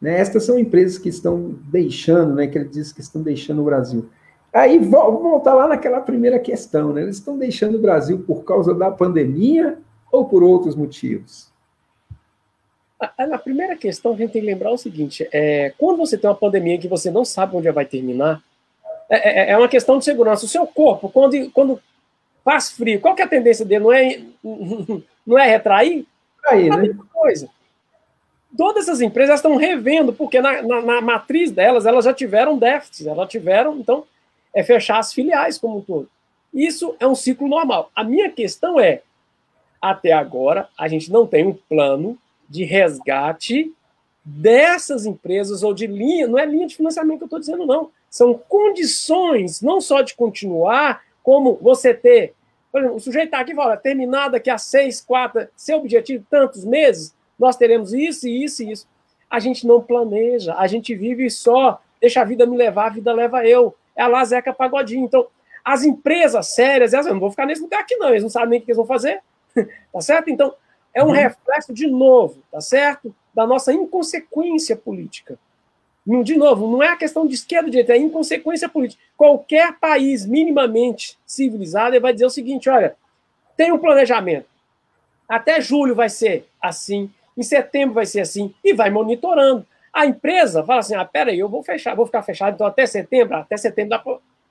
Né? Estas são empresas que estão deixando, né, que ele diz que estão deixando o Brasil. Aí vou voltar lá naquela primeira questão, né? Eles estão deixando o Brasil por causa da pandemia ou por outros motivos? A, a primeira questão a gente tem que lembrar o seguinte: é, quando você tem uma pandemia que você não sabe onde vai terminar, é, é, é uma questão de segurança. O seu corpo, quando, quando faz frio, qual que é a tendência dele? Não é, não é retrair? Aí, né? coisa todas essas empresas estão revendo, porque na, na, na, matriz delas, elas já tiveram déficits, elas tiveram, então, é fechar as filiais como um todo. Isso é um ciclo normal. A minha questão é, até agora, a gente não tem um plano de resgate dessas empresas ou de linha, não é linha de financiamento que eu estou dizendo, não. São condições, não só de continuar, como você ter. Por exemplo, o sujeito está aqui e fala, terminar daqui a seis, quatro, seu objetivo, tantos meses, nós teremos isso, isso e isso. A gente não planeja, a gente vive só, deixa a vida me levar, a vida leva eu. É a Lazeca Pagodinho. Então, as empresas sérias, elas não vão ficar nesse lugar aqui, não, eles não sabem nem o que eles vão fazer. tá certo? Então, é um uhum. reflexo, de novo, tá certo? Da nossa inconsequência política. De novo, não é a questão de esquerda ou direita, é inconsequência política. Qualquer país minimamente civilizado vai dizer o seguinte: olha, tem um planejamento. Até julho vai ser assim, em setembro vai ser assim, e vai monitorando. A empresa fala assim: ah, peraí, eu vou fechar, vou ficar fechado então até setembro, até setembro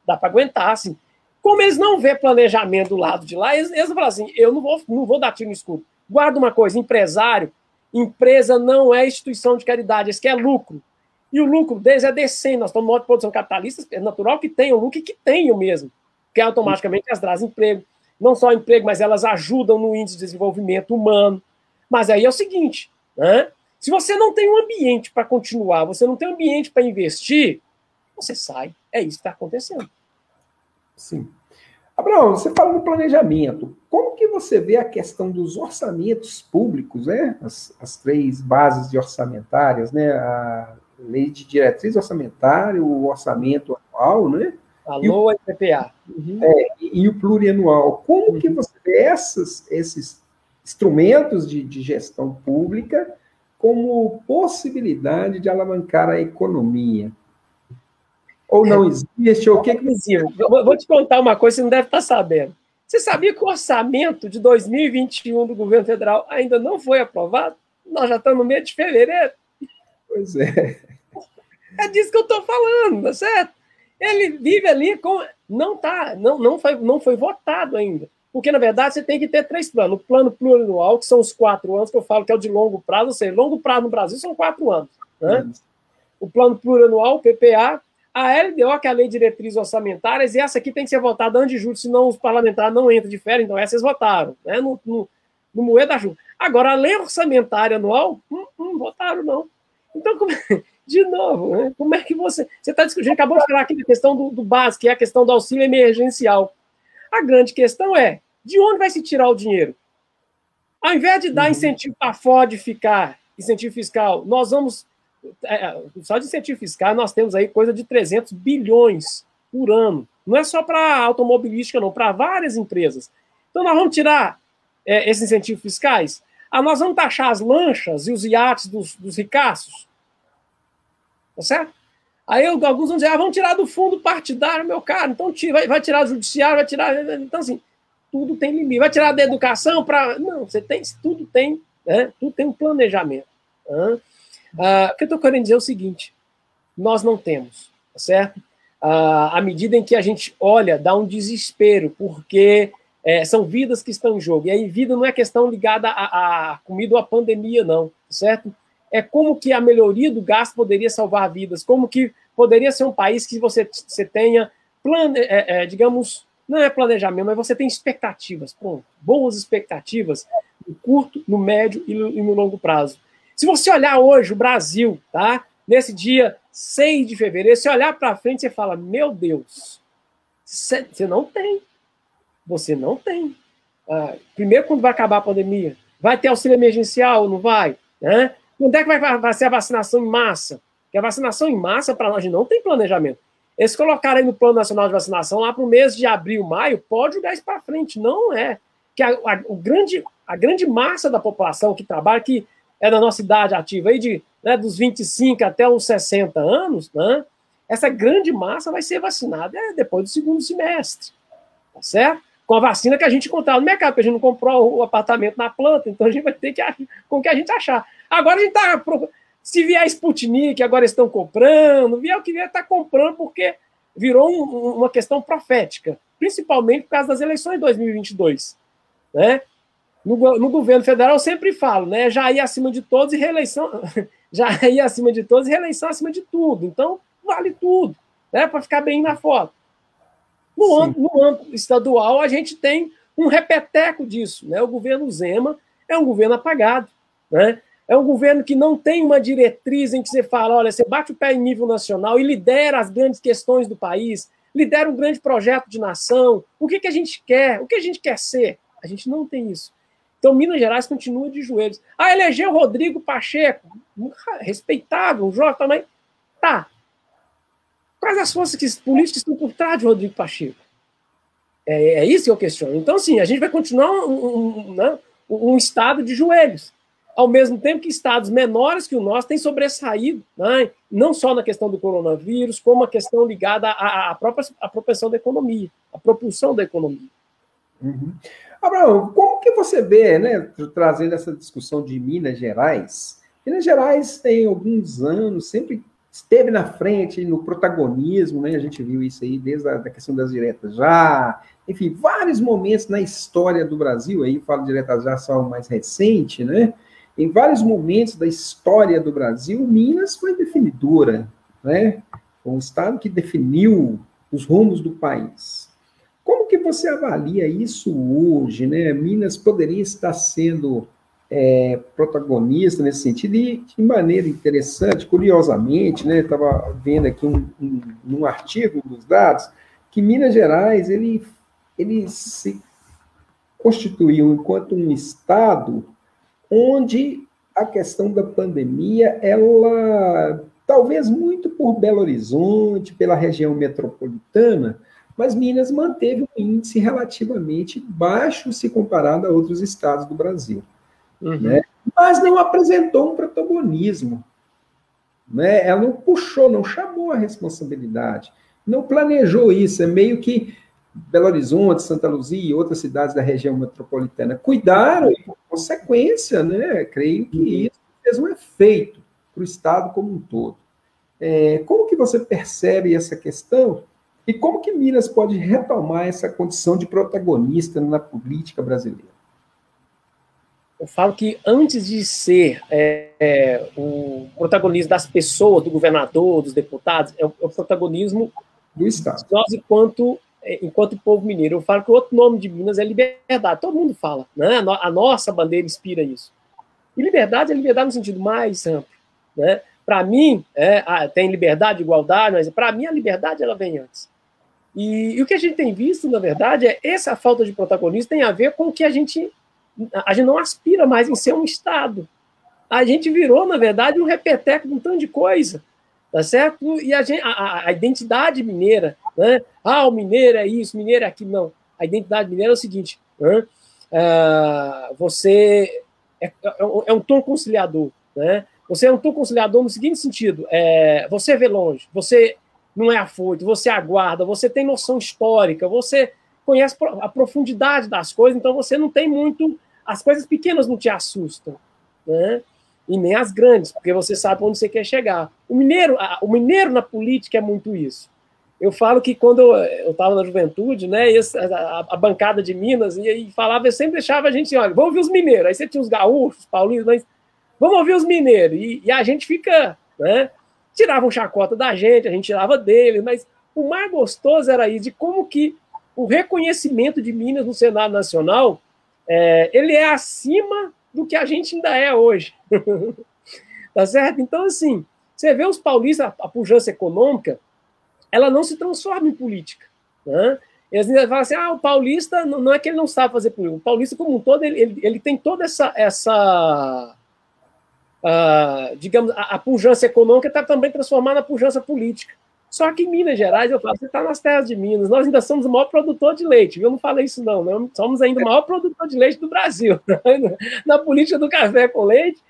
dá para aguentar, assim. Como eles não vê planejamento do lado de lá, eles, eles falam assim: eu não vou, não vou dar tiro no escuro. Guarda uma coisa: empresário, empresa não é instituição de caridade, eles querem lucro. E o lucro deles é descendo. Nós estamos modo de produção capitalista, é natural que tenham lucro e que tenham mesmo, porque automaticamente elas trazem emprego. Não só emprego, mas elas ajudam no índice de desenvolvimento humano. Mas aí é o seguinte, né? Se você não tem um ambiente para continuar, você não tem um ambiente para investir, você sai. É isso que está acontecendo. Sim. Abraão, você fala no planejamento. Como que você vê a questão dos orçamentos públicos, né? As, as três bases de orçamentárias, né? A lei de diretriz orçamentária, o orçamento anual, né? A LOA e, o, PPA. Uhum. É, e, e, o plurianual. Como uhum. que você vê essas, esses instrumentos de, de gestão pública como possibilidade de alavancar a economia. Ou não existe, ou o que, que existe? Vou te contar uma coisa, você não deve estar sabendo. Você sabia que o orçamento de 2021 do governo federal ainda não foi aprovado? Nós já estamos no mês de fevereiro. Pois é. É disso que eu estou falando, tá certo? Ele vive ali com. Não, tá, não, não, foi, não foi votado ainda. Porque, na verdade, você tem que ter três planos. O plano plurianual, que são os quatro anos, que eu falo que é o de longo prazo, ou seja, longo prazo no Brasil são quatro anos. Né? O plano plurianual, o PPA, a LDO, que é a Lei de Diretrizes Orçamentárias, e essa aqui tem que ser votada antes de julho, senão os parlamentares não entram de férias, então essas votaram, né? no, no, no moer da chuva. Agora, a Lei Orçamentária Anual, não, não votaram, não. Então, como, de novo, né? como é que você... Você está discutindo, acabou de falar aqui da questão do, do básico, que é a questão do auxílio emergencial. A grande questão é, de onde vai se tirar o dinheiro? Ao invés de dar uhum. incentivo para a Ford ficar, incentivo fiscal, nós vamos. É, é, só de incentivo fiscal, nós temos aí coisa de 300 bilhões por ano. Não é só para automobilística, não, para várias empresas. Então, nós vamos tirar é, esses incentivos fiscais? Ah, nós vamos taxar as lanchas e os iates dos, dos ricaços? Tá certo? Aí alguns vão dizer, ah, vamos tirar do fundo partidário, meu cara. Então vai, vai tirar do judiciário, vai tirar. Então, assim, tudo tem limite. Vai tirar da educação para. Não, você tem, tudo tem, né? Tudo tem um planejamento. Né? Ah, o que eu estou querendo dizer é o seguinte: nós não temos, tá certo? Ah, à medida em que a gente olha, dá um desespero, porque é, são vidas que estão em jogo. E aí, vida não é questão ligada à, à comida ou à pandemia, não, tá certo? É como que a melhoria do gasto poderia salvar vidas, como que poderia ser um país que você, você tenha, plane, é, é, digamos, não é planejamento, mas você tem expectativas, pronto, boas expectativas no curto, no médio e no, e no longo prazo. Se você olhar hoje o Brasil, tá? Nesse dia 6 de fevereiro, se olhar para frente, você fala: Meu Deus, você não tem. Você não tem. Ah, primeiro, quando vai acabar a pandemia? Vai ter auxílio emergencial ou não vai? Né? Quando é que vai, vai ser a vacinação em massa? Porque a vacinação em massa, para nós, não tem planejamento. Eles colocaram aí no Plano Nacional de Vacinação, lá para o mês de abril, maio, pode jogar isso para frente. Não é. Que a, a, o grande, a grande massa da população que trabalha, que é da nossa idade ativa, aí de, né, dos 25 até os 60 anos, né, essa grande massa vai ser vacinada é, depois do segundo semestre, tá certo? Com a vacina que a gente encontrar no mercado, porque a gente não comprou o apartamento na planta, então a gente vai ter que com o que a gente achar. Agora a gente está. Se vier Sputnik, agora estão comprando, vier o que vier, está comprando, porque virou um, uma questão profética, principalmente por causa das eleições de 2022. Né? No, no, governo federal eu sempre falo, né? Já ir acima de todos e reeleição, já ir acima de todos e reeleição acima de tudo. Então, vale tudo, né? Para ficar bem na foto. No âmbito, no âmbito estadual, a gente tem um repeteco disso, né? O governo Zema é um governo apagado, né? É um governo que não tem uma diretriz em que você fala, olha, você bate o pé em nível nacional e lidera as grandes questões do país, lidera um grande projeto de nação. O que, que a gente quer? O que a gente quer ser? A gente não tem isso. Então, Minas Gerais continua de joelhos. Ah, elegeu Rodrigo Pacheco, respeitável, um jovem também. Tá. Quais as forças políticas estão por trás de Rodrigo Pacheco? É, é isso que eu questiono. Então, sim, a gente vai continuar um, um, né, um estado de joelhos ao mesmo tempo que estados menores que o nosso têm sobressaído, né? não só na questão do coronavírus, como a questão ligada à, à própria à propensão da economia, à propulsão da economia. Uhum. Abraão, como que você vê, né, trazendo essa discussão de Minas Gerais? Minas Gerais tem alguns anos, sempre esteve na frente, no protagonismo, né? A gente viu isso aí desde a da questão das diretas já, enfim, vários momentos na história do Brasil, aí falo diretas já só mais recente, né? Em vários momentos da história do Brasil, Minas foi definidora, né? Um estado que definiu os rumos do país. Como que você avalia isso hoje, né? Minas poderia estar sendo é, protagonista nesse sentido e de maneira interessante, curiosamente, né? Estava vendo aqui um, um, um artigo dos dados que Minas Gerais ele ele se constituiu enquanto um estado onde a questão da pandemia, ela talvez muito por Belo Horizonte, pela região metropolitana, mas Minas manteve um índice relativamente baixo se comparado a outros estados do Brasil. Uhum. Né? Mas não apresentou um protagonismo. Né? Ela não puxou, não chamou a responsabilidade, não planejou isso. É meio que Belo Horizonte, Santa Luzia e outras cidades da região metropolitana cuidaram e, por consequência, né, creio que uhum. isso fez um efeito para o Estado como um todo. É, como que você percebe essa questão e como que Minas pode retomar essa condição de protagonista na política brasileira? Eu falo que antes de ser é, é, o protagonismo das pessoas, do governador, dos deputados, é o, é o protagonismo do Estado. Nós, enquanto é, enquanto povo mineiro. Eu falo que o outro nome de Minas é liberdade. Todo mundo fala, né? A nossa bandeira inspira isso. E liberdade é liberdade no sentido mais amplo, né? Para mim, é, tem liberdade, igualdade, mas para mim a liberdade ela vem antes. E, e, o que a gente tem visto, na verdade, é essa falta de protagonismo tem a ver com que a gente a gente não aspira mais em ser um Estado. A gente virou, na verdade, um repeteco de um tanto de coisa tá certo? E a, gente, a, a, identidade mineira, né? Ah, o mineiro é isso, o mineiro é aquilo. Não, a identidade mineira é o seguinte, né? ah, você é, é, é, um tom conciliador, né? Você é um tom conciliador no seguinte sentido, é, você vê longe, você não é afoito, você aguarda, você tem noção histórica, você conhece a profundidade das coisas, então você não tem muito... As coisas pequenas não te assustam, né? e nem as grandes, porque você sabe onde você quer chegar. O mineiro, o mineiro na política é muito isso. Eu falo que quando eu estava na juventude, né, a, a, bancada de Minas, e, e falava, eu sempre deixava a gente, olha, vamos ouvir os mineiros. Aí você tinha os gaúchos, paulistas, mas vamos ouvir os mineiros. E, e a gente fica, né, tiravam chacota da gente, a gente tirava dele, mas o mais gostoso era isso, de como que o reconhecimento de Minas no Senado Nacional, é, ele é acima do que a gente ainda é hoje. tá certo? Então, assim, você vê os paulistas, a pujança econômica, ela não se transforma em política. Né? Eles ainda falam assim: ah, o paulista não é que ele não sabe fazer política, o paulista, como um todo, ele, ele, ele tem toda essa. essa uh, digamos, a, a pujança econômica está também transformada na pujança política. Só que em Minas Gerais, eu falo, você está nas terras de Minas, nós ainda somos o maior produtor de leite, viu? Eu não falei isso não, não, somos ainda o maior produtor de leite do Brasil, na política do café com leite,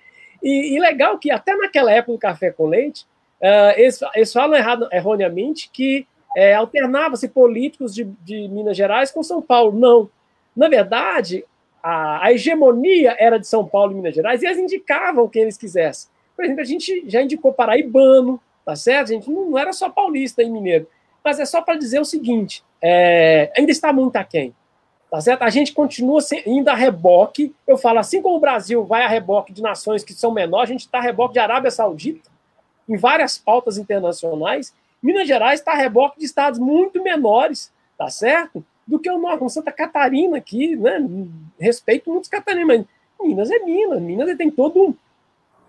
E, e, legal que até naquela época do café com leite, uh, eles, eles falam errado, erroneamente que é, alternava-se políticos de, de, Minas Gerais com São Paulo. Não. Na verdade, a, a, hegemonia era de São Paulo e Minas Gerais e eles indicavam quem eles quisessem. Por exemplo, a gente já indicou paraibano, tá certo? A gente não, não era só paulista e mineiro. Mas é só para dizer o seguinte: é, ainda está muito aquém. Tá certo? A gente continua indo a reboque. Eu falo, assim como o Brasil vai a reboque de nações que são menores, a gente está a reboque de Arábia Saudita, em várias pautas internacionais. Minas Gerais está a reboque de estados muito menores, tá certo? Do que o como Santa Catarina aqui, né? Respeito muitos catarinos, mas Minas é Minas. Minas tem todo um.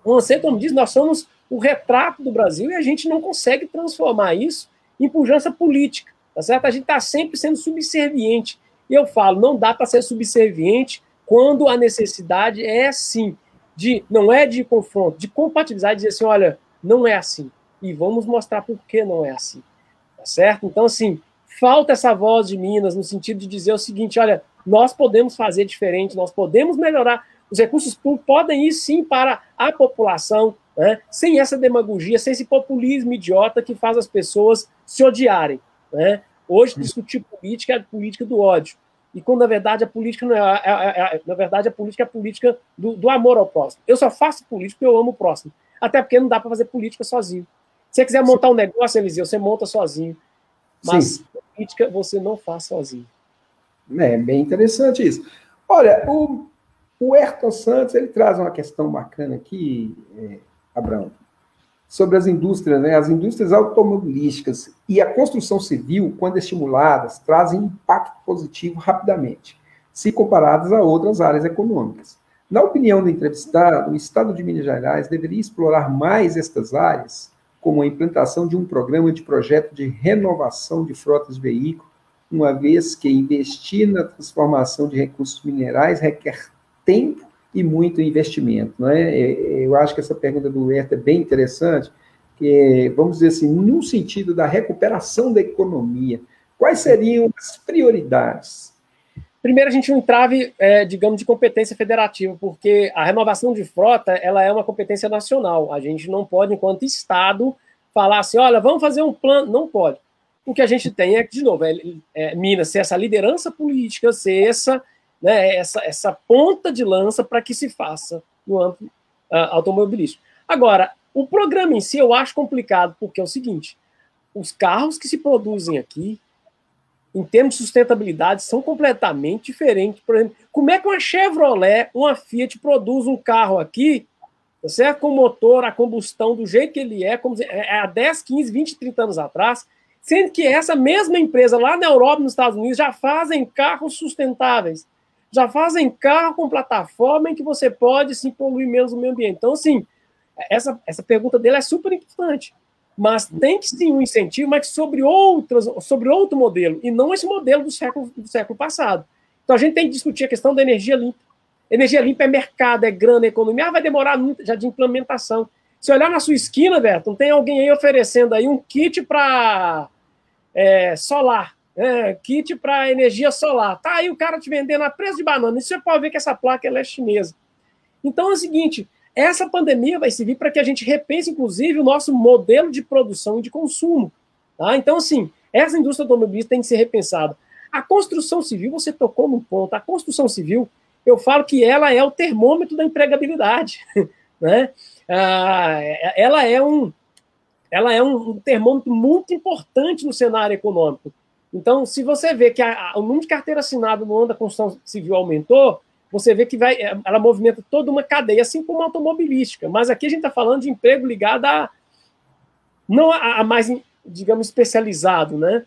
Você, como diz, nós somos o retrato do Brasil e a gente não consegue transformar isso em pujança política, tá certo? A gente está sempre sendo subserviente e eu falo, não dá para ser subserviente quando a necessidade é sim de não é de confronto, de compatibilizar, dizer assim, olha, não é assim. E vamos mostrar por que não é assim. Tá certo? Então, assim, falta essa voz de Minas no sentido de dizer o seguinte: olha, nós podemos fazer diferente, nós podemos melhorar. Os recursos públicos podem ir sim para a população, né? sem essa demagogia, sem esse populismo idiota que faz as pessoas se odiarem. Né? Hoje, discutir política é a política do ódio. E quando, na verdade, a política não é, é, é, é na verdade, a política é a política do, do, amor ao próximo. Eu só faço política porque eu amo o próximo. Até porque não dá para fazer política sozinho. Se você quiser montar um negócio, Eliseu, você monta sozinho. Mas Sim. política você não faz sozinho. É bem interessante isso. Olha, o, o Ayrton Santos ele traz uma questão bacana aqui, é, Abraão sobre as indústrias, né? As indústrias automobilísticas e a construção civil, quando estimuladas, trazem impacto positivo rapidamente, se comparadas a outras áreas econômicas. Na opinião do entrevistado, o Estado de Minas Gerais deveria explorar mais estas áreas, como a implantação de um programa de projeto de renovação de frotas de veículos, uma vez que investir na transformação de recursos minerais requer tempo e muito investimento. Não é? Eu acho que essa pergunta do Herta é bem interessante, que vamos dizer assim, no sentido da recuperação da economia, quais seriam as prioridades? Primeiro, a gente um entrave, é, digamos, de competência federativa, porque a renovação de frota ela é uma competência nacional. A gente não pode, enquanto Estado, falar assim, olha, vamos fazer um plano. Não pode. O que a gente tem é, de novo, é, é Minas ser essa liderança política, ser essa né, essa, essa ponta de lança para que se faça no âmbito uh, automobilístico. Agora, o programa em si eu acho complicado, porque é o seguinte: os carros que se produzem aqui, em termos de sustentabilidade, são completamente diferentes. Por exemplo, como é que uma Chevrolet, uma Fiat produz um carro aqui, tá certo? com motor a combustão do jeito que ele é, como é há 10, 15, 20, 30 anos atrás, sendo que essa mesma empresa lá na Europa, nos Estados Unidos, já fazem carros sustentáveis já fazem carro com plataforma em que você pode se poluir menos o meio ambiente. Então, assim, essa, essa pergunta dele é super importante. Mas tem que sim um incentivo, mas sobre outras, sobre outro modelo, e não esse modelo do século, do século passado. Então a gente tem que discutir a questão da energia limpa. Energia limpa é mercado, é grana, é economia, ah, vai demorar muito já de implementação. Se olhar na sua esquina, Berto, não tem alguém aí oferecendo aí um kit para é, solar é, kit para energia solar. Tá aí o cara te vendendo a preço de banana. E você pode ver que essa placa é chinesa. Então é o seguinte: essa pandemia vai servir para que a gente repense, inclusive, o nosso modelo de produção e de consumo. Tá? Então, assim, essa indústria automobilística tem que ser repensada. A construção civil, você tocou num ponto. A construção civil, eu falo que ela é o termômetro da empregabilidade. Né? Ah, ela é um, ela é um termômetro muito importante no cenário econômico. Então, se você vê que a, a, o número de carteira assinada no ano da construção civil aumentou, você vê que vai, é, ela movimenta toda uma cadeia, assim como a automobilística. Mas aqui a gente está falando de emprego ligado a não a, a, mais, digamos, especializado, né?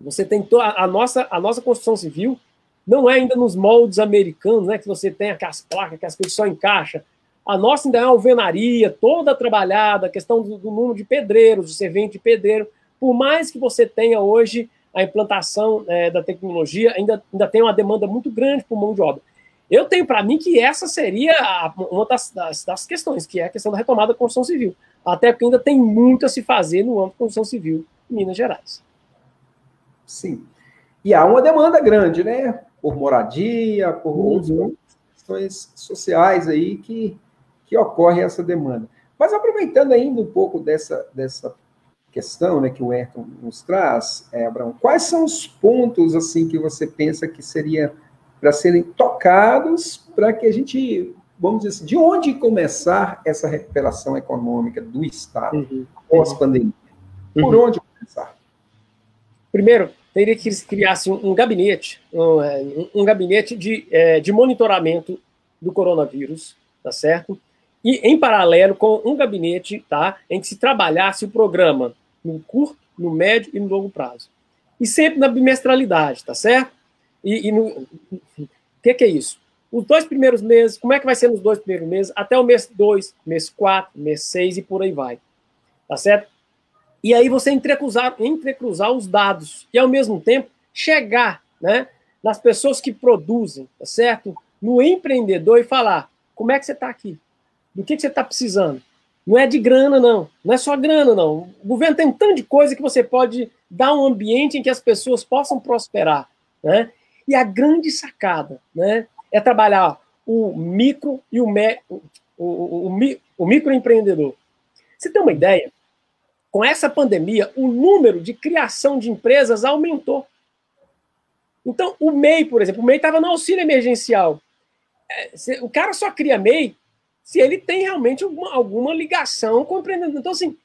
Você tem a, a, nossa a nossa construção civil não é ainda nos moldes americanos, né? Que você tem aquelas placas que as coisas só encaixa. A nossa ainda é alvenaria toda trabalhada, a questão do, do número de pedreiros, de servente de pedreiro. Por mais que você tenha hoje a implantação é, da tecnologia, ainda, ainda tem uma demanda muito grande por mão de obra. Eu tenho para mim que essa seria a, uma das, das, das, questões, que é a questão da retomada da construção civil. Até porque ainda tem muito a se fazer no âmbito da construção civil em Minas Gerais. Sim. E há uma demanda grande, né? Por moradia, por uhum. outras questões sociais aí que, que ocorre essa demanda. Mas aproveitando ainda um pouco dessa, dessa questão né, que o Ayrton nos traz, é, Abraão, quais são os pontos assim que você pensa que seria para serem tocados para que a gente, vamos dizer assim, de onde começar essa recuperação econômica do Estado uhum. pós-pandemia? Por uhum. onde começar? Primeiro, teria que criar assim, um gabinete, um, é, um gabinete de, é, de monitoramento do coronavírus, tá certo? E em paralelo com um gabinete, tá, em que se trabalhasse o programa no curto, no médio e no longo prazo. E sempre na bimestralidade, tá certo? E, e no, o que, que é isso? Os dois primeiros meses, como é que vai ser nos dois primeiros meses? Até o mês 2, mês 4, mês 6 e por aí vai. Tá certo? E aí você entrecruzar, entrecruzar os dados e, ao mesmo tempo, chegar né, nas pessoas que produzem, tá certo? No empreendedor e falar: como é que você está aqui? Do que, que você está precisando? Não é de grana, não. Não é só grana, não. O governo tem um tanto de coisa que você pode dar um ambiente em que as pessoas possam prosperar. Né? E a grande sacada né, é trabalhar o micro e o, me, o, o, o, o microempreendedor. Você tem uma ideia? Com essa pandemia, o número de criação de empresas aumentou. Então, o MEI, por exemplo, o MEI estava no auxílio emergencial. É, o cara só cria MEI se ele tem realmente alguma, alguma ligação com o empreendedor. Então, assim,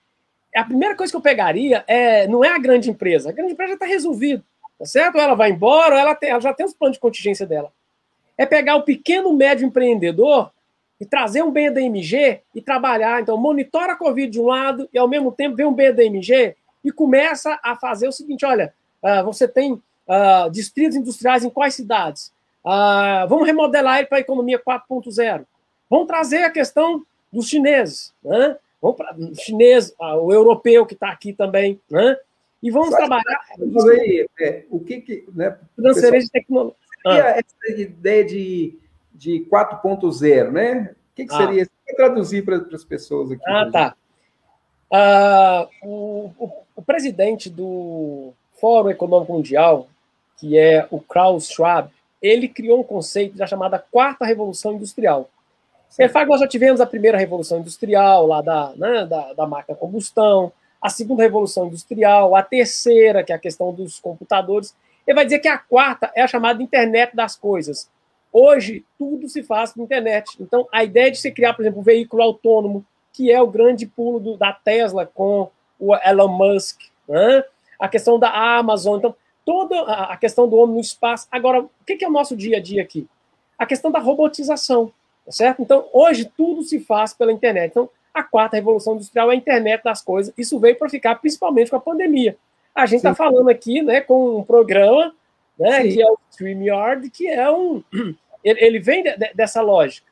a primeira coisa que eu pegaria é, não é a grande empresa. A grande empresa já está resolvido, tá certo? Ou ela vai embora, ou ela, tem, ela já tem os planos de contingência dela. É pegar o pequeno, médio empreendedor e trazer um BDMG e trabalhar. Então, monitora a Covid de um lado e, ao mesmo tempo, vê um BDMG e começa a fazer o seguinte: olha, uh, você tem uh, distritos industriais em quais cidades? Uh, vamos remodelar ele para a economia 4.0. Vamos trazer a questão dos chineses, né? Vamos para o chinês, o europeu que está aqui também, né? E vamos Só trabalhar. Aí, é, o que que. Né, Transferência de tecnologia. Ah. Essa ideia de de 4.0, né? O que, que ah. seria? Você traduzir para as pessoas aqui. Ah, tá. Ah, o, o, o, presidente do Fórum Econômico Mundial, que é o Klaus Schwab, ele criou um conceito da chamada Quarta Revolução Industrial. Ele fala que nós já tivemos a primeira Revolução Industrial, lá da, né, da, da máquina combustão, a segunda Revolução Industrial, a terceira, que é a questão dos computadores. Ele vai dizer que a quarta é a chamada Internet das Coisas, Hoje, tudo se faz na internet. Então, a ideia de se criar, por exemplo, um veículo autônomo, que é o grande pulo do, da Tesla com o Elon Musk, né? a questão da Amazon, então, toda a questão do homem no espaço. Agora, o que é o nosso dia a dia aqui? A questão da robotização, tá certo? Então, hoje, tudo se faz pela internet. Então, a quarta revolução industrial é a internet das coisas. Isso veio para ficar, principalmente com a pandemia. A gente está falando aqui né, com um programa né, que é o StreamYard, que é um. Ele, ele vem de, de, dessa lógica,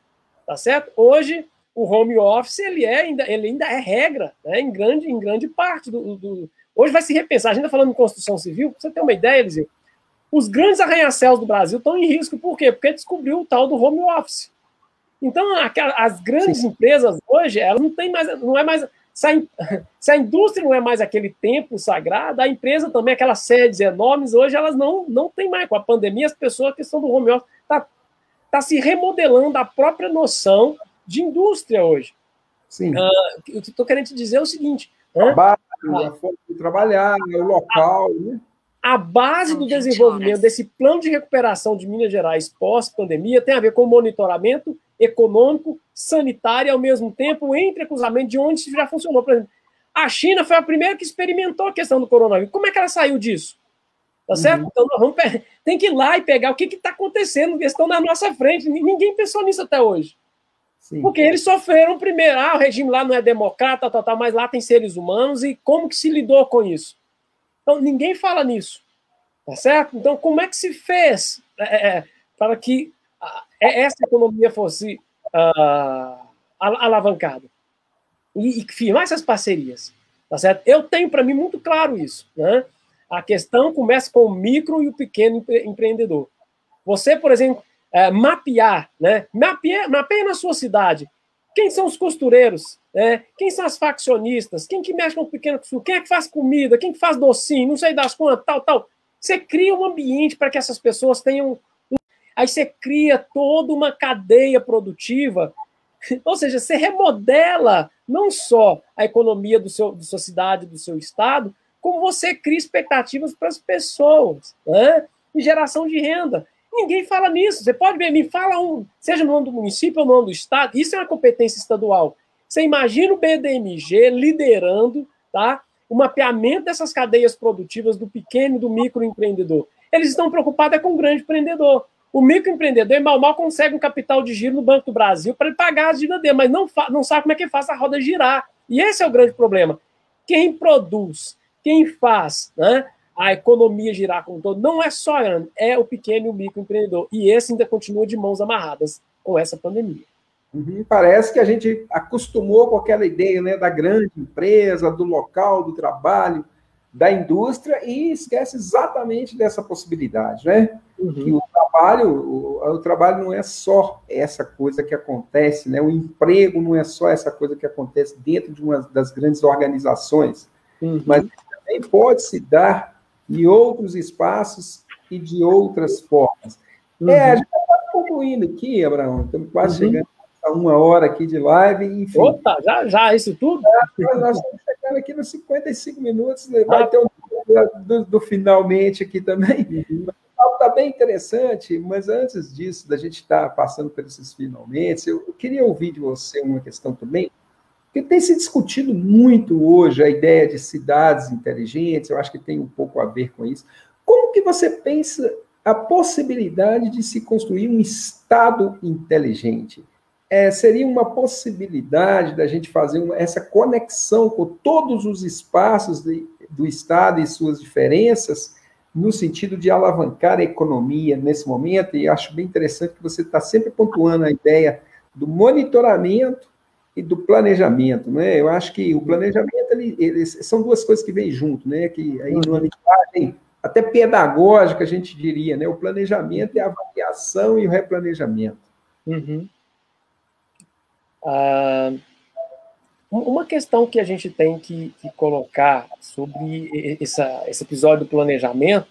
tá certo? Hoje, o home office ele, é, ainda, ele ainda é regra, né, em, grande, em grande parte do, do. Hoje vai se repensar. A gente está falando em construção civil, para você ter uma ideia, Eliseu. Os grandes arranha-céus do Brasil estão em risco, por quê? Porque descobriu o tal do home office. Então, as grandes Sim. empresas hoje, elas não têm mais, não é mais se a, se a, indústria não é mais aquele templo sagrado, a empresa também, aquelas sedes enormes, hoje elas não, não têm mais. Com a pandemia, as pessoas que estão do home office está tá se remodelando a própria noção de indústria hoje. Sim. Uh, o que estou querendo te dizer é o seguinte: Trabalho, a forma de trabalhar, o local, né? A base do desenvolvimento desse plano de recuperação de Minas Gerais pós-pandemia tem a ver com o monitoramento econômico, sanitário e, ao mesmo tempo, entre cruzamento de onde isso já funcionou. Por exemplo, a China foi a primeira que experimentou a questão do coronavírus. Como é que ela saiu disso? Tá certo? Uhum. Então, nós vamos tem que ir lá e pegar o que está acontecendo, que estão na nossa frente. Ninguém pensou nisso até hoje. Sim. Porque eles sofreram primeiro. Ah, o regime lá não é democrata, tal, tal, mas lá tem seres humanos e como que se lidou com isso? Então, ninguém fala nisso. Tá certo? Então, como é que se fez é, é para que é, essa economia fosse uh, alavancada. E, e firmar essas parcerias. Tá certo? Eu tenho para mim muito claro isso. Né? A questão começa com o micro e o pequeno empreendedor. Você, por exemplo, é, mapear, né? Mapeia, mapeia na sua cidade. Quem são os costureiros? Né? Quem são as faccionistas? Quem que mexe com o pequeno costura? Quem é que faz comida? Quem que faz docinho? Não sei das quantas, tal, tal. Você cria um ambiente para que essas pessoas tenham Aí você cria toda uma cadeia produtiva Ou seja, você remodela não só a economia do seu, da sua cidade, do seu estado, como você cria expectativas para as pessoas, né? E geração de renda. Ninguém fala nisso. Você pode ver, me fala um, seja no nome do município ou no nome do estado, isso é uma competência estadual. Você imagina o BDMG liderando tá, o mapeamento dessas cadeias produtivas do pequeno e do microempreendedor. Eles estão preocupados é com o grande empreendedor. O microempreendedor mal mal consegue um capital de giro no Banco do Brasil para ele pagar as dívidas dele, mas não, não sabe como é que faz a roda girar. E esse é o grande problema. Quem produz, quem faz né, a economia girar como um todo, não é só é o pequeno e o microempreendedor. E esse ainda continua de mãos amarradas com essa pandemia. Uhum, parece que a gente acostumou com aquela ideia né, da grande empresa, do local, do trabalho, da indústria e esquece exatamente dessa possibilidade, né? Uhum. Que o trabalho, o, o, trabalho não é só essa coisa que acontece, né? O emprego não é só essa coisa que acontece dentro de uma das grandes organizações, uhum. mas também pode se dar em outros espaços e de outras formas. Uhum. É, a gente está concluindo aqui, Abraão, estamos quase uhum. chegando uma hora aqui de live, enfim. Opa, já, já, isso tudo? É, nós estamos chegando aqui nos 55 minutos, né? vai ah. ter um do, do, finalmente aqui também. Uhum. Está bem interessante, mas antes disso, da gente estar tá passando por esses finalmente, eu, queria ouvir de você uma questão também, que tem se discutido muito hoje a ideia de cidades inteligentes, eu acho que tem um pouco a ver com isso. Como que você pensa a possibilidade de se construir um Estado inteligente? É, seria uma possibilidade da gente fazer uma, essa conexão com todos os espaços de, do Estado e suas diferenças, no sentido de alavancar a economia nesse momento, e acho bem interessante que você está sempre pontuando a ideia do monitoramento e do planejamento, né? Eu acho que o planejamento ele, eles são duas coisas que vêm junto, né? Que aí numa linguagem até pedagógica a gente diria, né? O planejamento é a avaliação e o replanejamento. Uhum. Ah, uma questão que a gente tem que, que colocar sobre essa, esse episódio do planejamento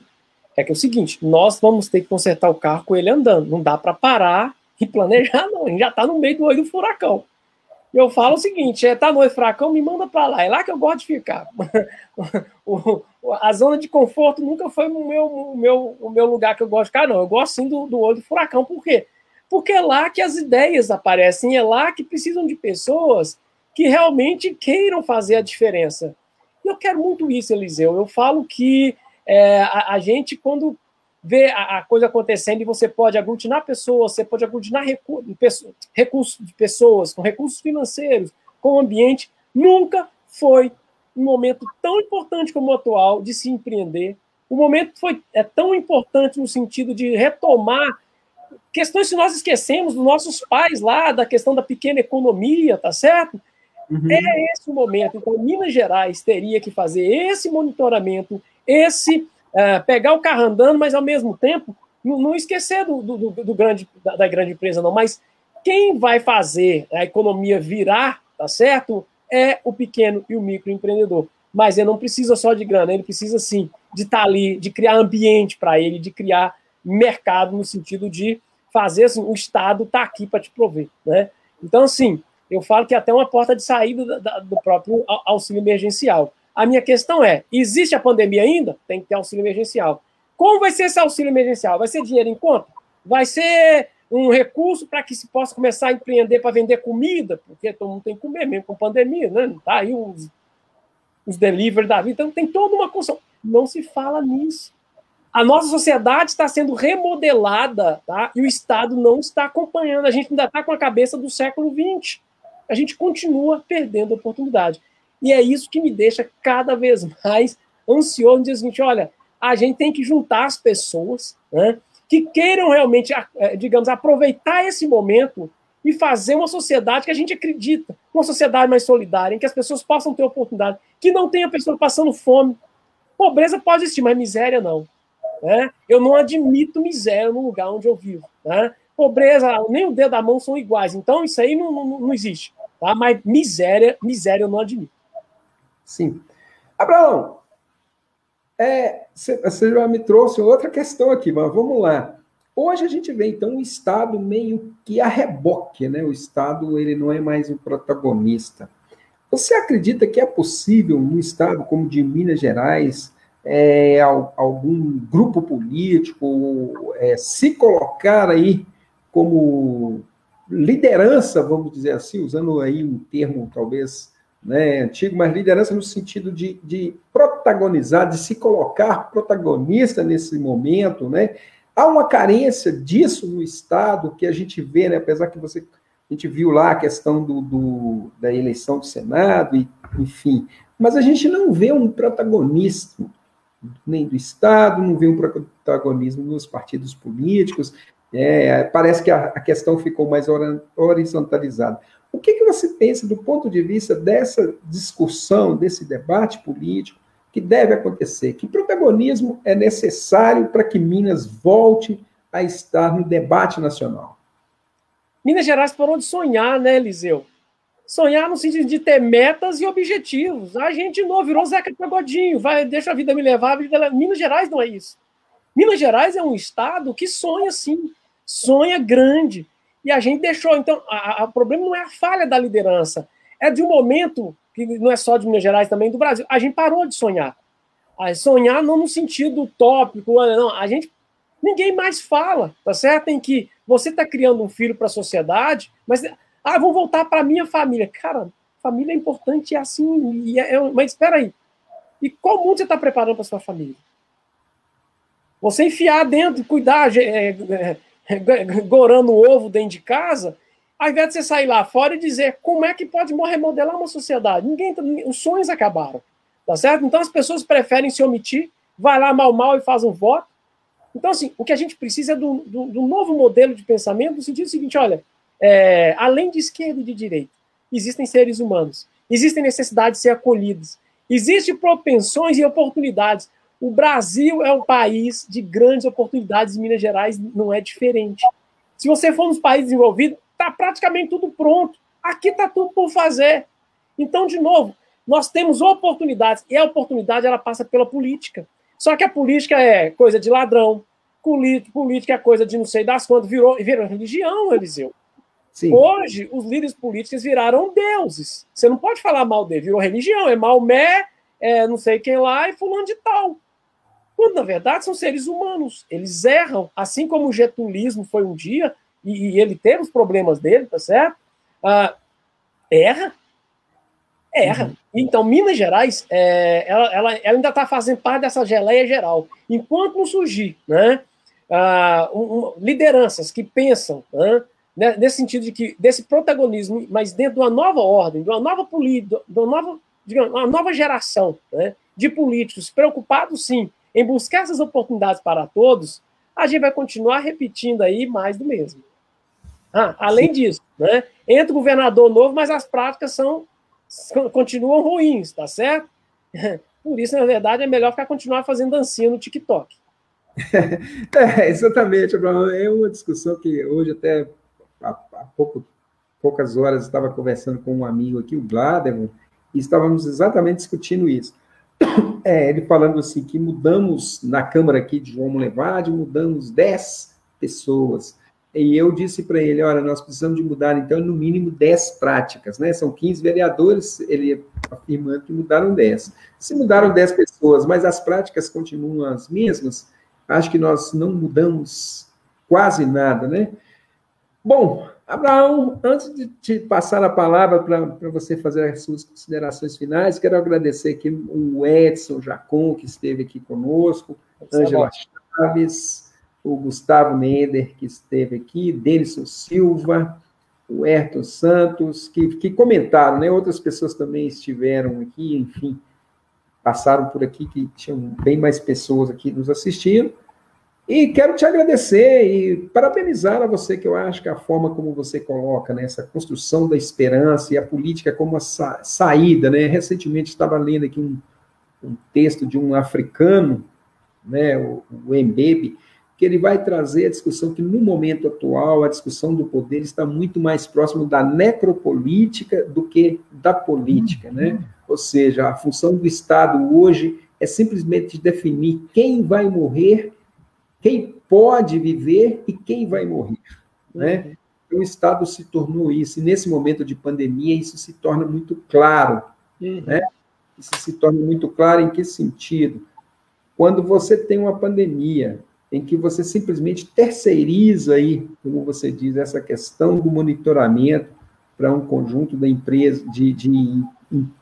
é que é o seguinte: nós vamos ter que consertar o carro com ele andando. Não dá para parar e planejar, não. A gente já está no meio do olho do furacão. Eu falo o seguinte: é, tá do furacão, me manda para lá. É lá que eu gosto de ficar. a zona de conforto nunca foi o meu, o meu, o meu lugar que eu gosto de ficar, não. Eu gosto sim do, do olho do furacão. Por quê? Porque é lá que as ideias aparecem, é lá que precisam de pessoas que realmente queiram fazer a diferença. E eu quero muito isso, Eliseu. Eu falo que é, a, a, gente, quando vê a, a, coisa acontecendo e você pode aglutinar pessoas, você pode aglutinar recu recursos de pessoas, com recursos financeiros, com o ambiente, nunca foi um momento tão importante como o atual de se empreender. O momento foi é tão importante no sentido de retomar questões que nós esquecemos dos nossos pais lá, da questão da pequena economia, tá certo? Uhum. É esse o momento. Então, Minas Gerais teria que fazer esse monitoramento, esse uh, pegar o carro andando, mas ao mesmo tempo não, não esquecer do, do, do grande, da, da, grande empresa, não. Mas quem vai fazer a economia virar, tá certo? É o pequeno e o microempreendedor. Mas ele não precisa só de grana, ele precisa sim de estar tá ali, de criar ambiente para ele, de criar mercado no sentido de fazer assim, o Estado está aqui para te prover, né? Então, assim, eu falo que é até uma porta de saída da, do próprio auxílio emergencial. A minha questão é: existe a pandemia ainda? Tem que ter auxílio emergencial. Como vai ser esse auxílio emergencial? Vai ser dinheiro em conta? Vai ser um recurso para que se possa começar a empreender para vender comida? Porque todo mundo tem que comer mesmo com pandemia, né? Não tá aí os, os delivery da vida. Então tem toda uma construção. Não se fala nisso. A nossa sociedade está sendo remodelada, tá? E o Estado não está acompanhando. A gente ainda está com a cabeça do século XX. A gente continua perdendo oportunidade. E é isso que me deixa cada vez mais ansioso no dia seguinte: olha, a gente tem que juntar as pessoas né, que queiram realmente, eh, digamos, aproveitar esse momento e fazer uma sociedade que a gente acredita, uma sociedade mais solidária, em que as pessoas possam ter oportunidade, que não tenha pessoa passando fome. Pobreza pode existir, mas miséria não. Né? Eu não admito miséria no lugar onde eu vivo. Né? Pobreza, nem o dedo da mão são iguais. Então, isso aí não, não, não existe. Tá? Mas miséria, miséria eu não admito. Sim. Abraão, é, você já me trouxe outra questão aqui, mas vamos lá. Hoje a gente vê, então, o Estado meio que a reboque, né? O Estado ele não é mais o protagonista. Você acredita que é possível, num Estado como o de Minas Gerais, é, algum grupo político é, se colocar aí como liderança, vamos dizer assim, usando aí um termo talvez né, antigo, mas liderança no sentido de, de protagonizar, de se colocar protagonista nesse momento, né? Há uma carência disso no Estado que a gente vê, né, apesar que você a gente viu lá a questão do, do, da eleição do Senado, e, enfim, mas a gente não vê um protagonismo nem do Estado, não vê um protagonismo nos partidos políticos, é, parece que a, a, questão ficou mais horizontalizada. O que, que você pensa do ponto de vista dessa discussão, desse debate político que deve acontecer? Que protagonismo é necessário para que Minas volte a estar no debate nacional? Minas Gerais parou de sonhar, né, Eliseu? Sonhar no sentido de ter metas e objetivos. A gente de novo virou Zeca Pagodinho, vai, deixa a vida me levar. Vida... Minas Gerais não é isso. Minas Gerais é um estado que sonha sim, sonha grande. E a gente deixou. Então, o problema não é a falha da liderança, é de um momento que não é só de Minas Gerais, também do Brasil. A gente parou de sonhar. sonhar não no sentido utópico, não. A gente. Ninguém mais fala, tá certo? Em que você está criando um filho para a sociedade, mas. Ah, vou voltar para minha família. Cara, família é importante, é assim. E é, é, mas espera aí. E qual mundo você está preparando para sua família? Você enfiar dentro, cuidar, é, é, gorando o ovo dentro de casa, ao invés de você sair lá fora e dizer como é que pode remodelar uma sociedade. Ninguém, os sonhos acabaram, tá certo? Então as pessoas preferem se omitir, vai lá mal mal e faz um voto. Então, assim, o que a gente precisa é do, do, do novo modelo de pensamento, no sentido seguinte, olha, é, além de esquerda e de direita, existem seres humanos, existem necessidades de ser acolhidos, existem propensões e oportunidades. O Brasil é um país de grandes oportunidades, Minas Gerais não é diferente. Se você for nos países desenvolvidos, está praticamente tudo pronto. Aqui está tudo por fazer. Então, de novo, nós temos oportunidades, e a oportunidade ela passa pela política. Só que a política é coisa de ladrão, política é coisa de não sei das quantas, virou, virou religião, Eliseu. Sim. Hoje, os líderes políticos viraram deuses. Você não pode falar mal dele, virou religião, é Maomé, é não sei quem lá e fulano de tal. Quando, na verdade, são seres humanos. Eles erram, assim como o getulismo foi um dia, e, e ele teve os problemas dele, tá certo? Ah, erra. Erra. Uhum. Então, Minas Gerais, é, ela, ela, ela, ainda está fazendo parte dessa geleia geral. Enquanto não surgir né, ah, um, um, lideranças que pensam né, nesse sentido de que desse protagonismo, mas dentro de uma nova ordem, de uma nova política, de uma nova, digamos, uma nova geração né, de políticos preocupados, sim, em buscar essas oportunidades para todos, a gente vai continuar repetindo aí mais do mesmo. Ah, além disso, né, entra o governador novo, mas as práticas são continuam ruins, tá certo? Por isso, na verdade, é melhor ficar continuar fazendo dancinha no TikTok. é, exatamente, Abraão. É uma discussão que hoje, até há, há pouco, poucas horas, estava conversando com um amigo aqui, o Glademan, e estávamos exatamente discutindo isso. É, ele falando assim que mudamos na Câmara aqui de João Levade, mudamos 10 pessoas. E eu disse para ele, olha, nós precisamos de mudar, então, no mínimo 10 práticas, né? São 15 vereadores, ele afirmando que mudaram 10. Se mudaram 10 pessoas, mas as práticas continuam as mesmas, acho que nós não mudamos quase nada, né? Bom, Abraão, antes de te passar a palavra para você fazer as suas considerações finais, quero agradecer aqui o Edson Jacon, que esteve aqui conosco, Ângela Chaves, o Gustavo Mender, que esteve aqui, Denison Silva, o Ayrton Santos, que, que comentaram, né? Outras pessoas também estiveram aqui, enfim, passaram por aqui, que tinham bem mais pessoas aqui nos assistindo. E quero te agradecer e parabenizar a você, que eu acho que a forma como você coloca né, essa construção da esperança e a política como a sa saída. Né? Recentemente estava lendo aqui um, um texto de um africano, né, o, o Mbebe, que ele vai trazer a discussão que, no momento atual, a discussão do poder está muito mais próximo da necropolítica do que da política. Né? Uhum. Ou seja, a função do Estado hoje é simplesmente definir quem vai morrer quem pode viver e quem vai morrer, né? o Estado se tornou isso, e nesse momento de pandemia isso se torna muito claro, uhum. né? Isso se torna muito claro em que sentido? Quando você tem uma pandemia em que você simplesmente terceiriza aí, como você diz, essa questão do monitoramento para um conjunto da empresa, de, de,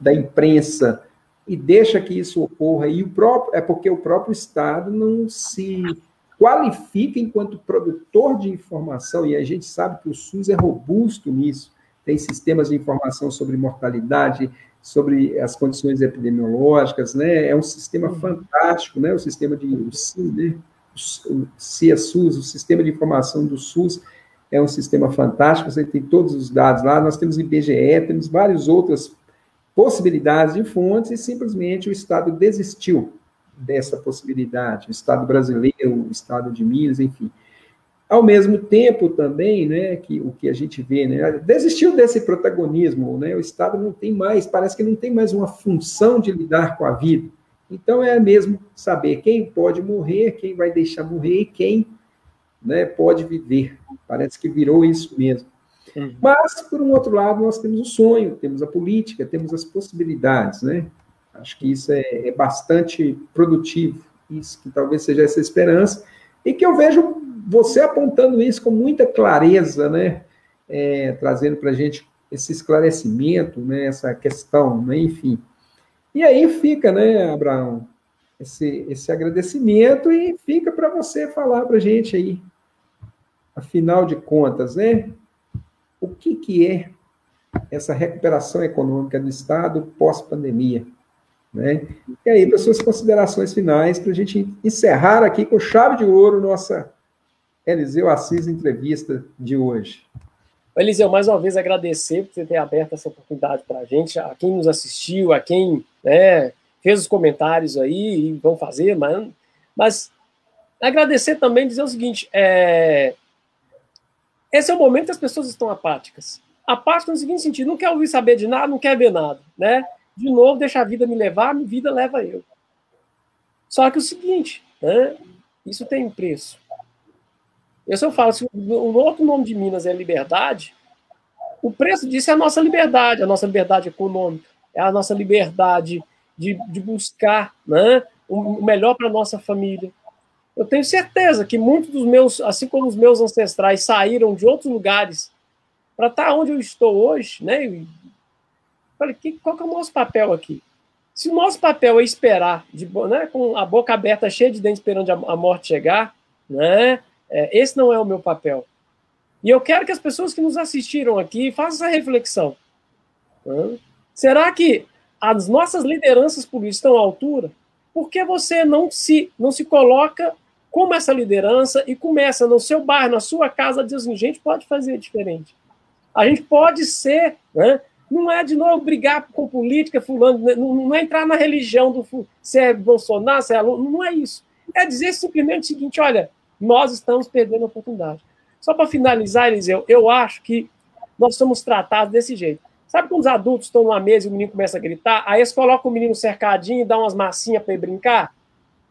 da imprensa, e deixa que isso ocorra, e o próprio, é porque o próprio Estado não se qualifica enquanto produtor de informação, e a gente sabe que o SUS é robusto nisso, tem sistemas de informação sobre mortalidade, sobre as condições epidemiológicas, né? É um sistema fantástico, né? O sistema de o SIS, né? O CIASUS, o sistema de informação do SUS é um sistema fantástico, você tem todos os dados lá, nós temos IBGE, temos várias outras possibilidades de fontes e simplesmente o Estado desistiu dessa possibilidade, o Estado brasileiro, o Estado de Minas, enfim. Ao mesmo tempo também, né, que o que a gente vê, né, desistiu desse protagonismo, né, o Estado não tem mais, parece que não tem mais uma função de lidar com a vida. Então é mesmo saber quem pode morrer, quem vai deixar morrer e quem né, pode viver. Parece que virou isso mesmo. Mas, por um outro lado, nós temos o sonho, temos a política, temos as possibilidades, né? Acho que isso é, é bastante produtivo, isso que talvez seja essa esperança, e que eu vejo você apontando isso com muita clareza, né? É, trazendo para a gente esse esclarecimento, né? Essa questão, né? Enfim. E aí fica, né, Abraão, esse, esse agradecimento e fica para você falar para a gente aí, afinal de contas, né? O que, que é essa recuperação econômica do Estado pós-pandemia? Né? E aí, para suas considerações finais, para a gente encerrar aqui com chave de ouro nossa Eliseu Assis entrevista de hoje. Eliseu, mais uma vez agradecer por você ter aberto essa oportunidade para a gente, a quem nos assistiu, a quem né, fez os comentários aí e vão fazer, mas, mas agradecer também dizer o seguinte: é, esse é o momento que as pessoas estão apáticas. Apáticas no seguinte sentido, não quer ouvir saber de nada, não quer ver nada, né? De novo, deixa a vida me levar, a vida leva eu. Só que o seguinte, né, isso tem preço. Eu só falo, se o outro nome de Minas é liberdade, o preço disso é a nossa liberdade, a nossa liberdade econômica, é a nossa liberdade de, de buscar né, o melhor para a nossa família. Eu tenho certeza que muitos dos meus, assim como os meus ancestrais saíram de outros lugares para estar onde eu estou hoje, né, Falei, que, qual que é o nosso papel aqui? Se o nosso papel é esperar, de, né, com a boca aberta, cheia de dentes, esperando a, morte chegar, né, é, esse não é o meu papel. E eu quero que as pessoas que nos assistiram aqui façam essa reflexão. Né? Será que as nossas lideranças políticas estão à altura? Por que você não se, não se coloca como essa liderança e começa no seu bairro, na sua casa, a dizer assim, gente, pode fazer diferente. A gente pode ser, né, não é de novo brigar com política, fulano, né? não, é entrar na religião do se é Bolsonaro, se é aluno, não é isso. É dizer simplesmente o seguinte: olha, nós estamos perdendo a oportunidade. Só para finalizar, Eliseu, eu acho que nós somos tratados desse jeito. Sabe quando os adultos estão numa mesa e o menino começa a gritar, aí eles colocam o menino cercadinho e dão umas massinhas para ele brincar?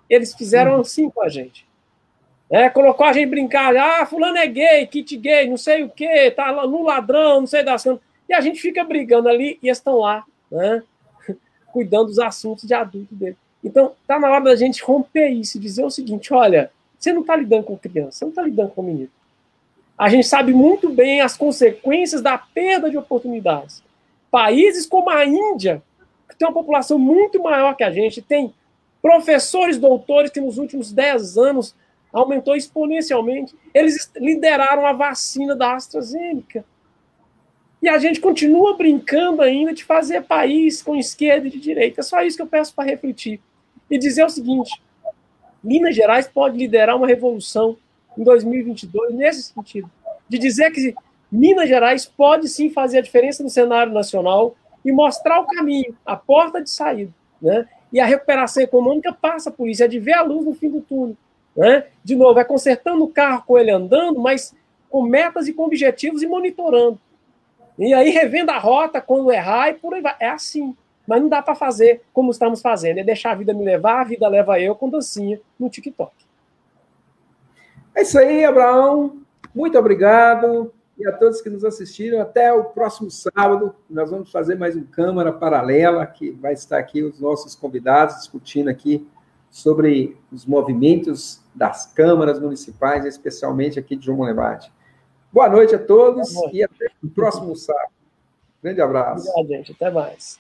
Eles fizeram uhum. assim com a gente. É, colocou a gente brincar, ah, fulano é gay, kit gay, não sei o quê, tá no ladrão, não sei das coisas. E a gente fica brigando ali e estão lá, né? cuidando dos assuntos de adulto dele. Então, tá na hora da gente romper isso e dizer o seguinte: olha, você não está lidando com criança, você não está lidando com menino. A gente sabe muito bem as consequências da perda de oportunidades. Países como a Índia, que tem uma população muito maior que a gente, tem professores doutores que nos últimos 10 anos aumentou exponencialmente. Eles lideraram a vacina da AstraZeneca. E a gente continua brincando ainda de fazer país com esquerda e de direita. É só isso que eu peço para refletir. E dizer o seguinte: Minas Gerais pode liderar uma revolução em 2022 nesse sentido. De dizer que Minas Gerais pode sim fazer a diferença no cenário nacional e mostrar o caminho, a porta de saída. Né? E a recuperação econômica passa por isso, é de ver a luz no fim do túnel. Né? De novo, é consertando o carro com ele andando, mas com metas e com objetivos e monitorando. E aí revenda a rota quando errar e por aí vai. É assim. Mas não dá para fazer como estamos fazendo. É deixar a vida me levar, a vida leva eu com dancinha no TikTok. É isso aí, Abraão. Muito obrigado. E a todos que nos assistiram, até o próximo sábado, nós vamos fazer mais um Câmara Paralela, que vai estar aqui os nossos convidados discutindo aqui sobre os movimentos das câmaras municipais, especialmente aqui de João Monlevade. Boa noite a todos e até o próximo sábado. Grande abraço. Obrigado, gente. Até mais.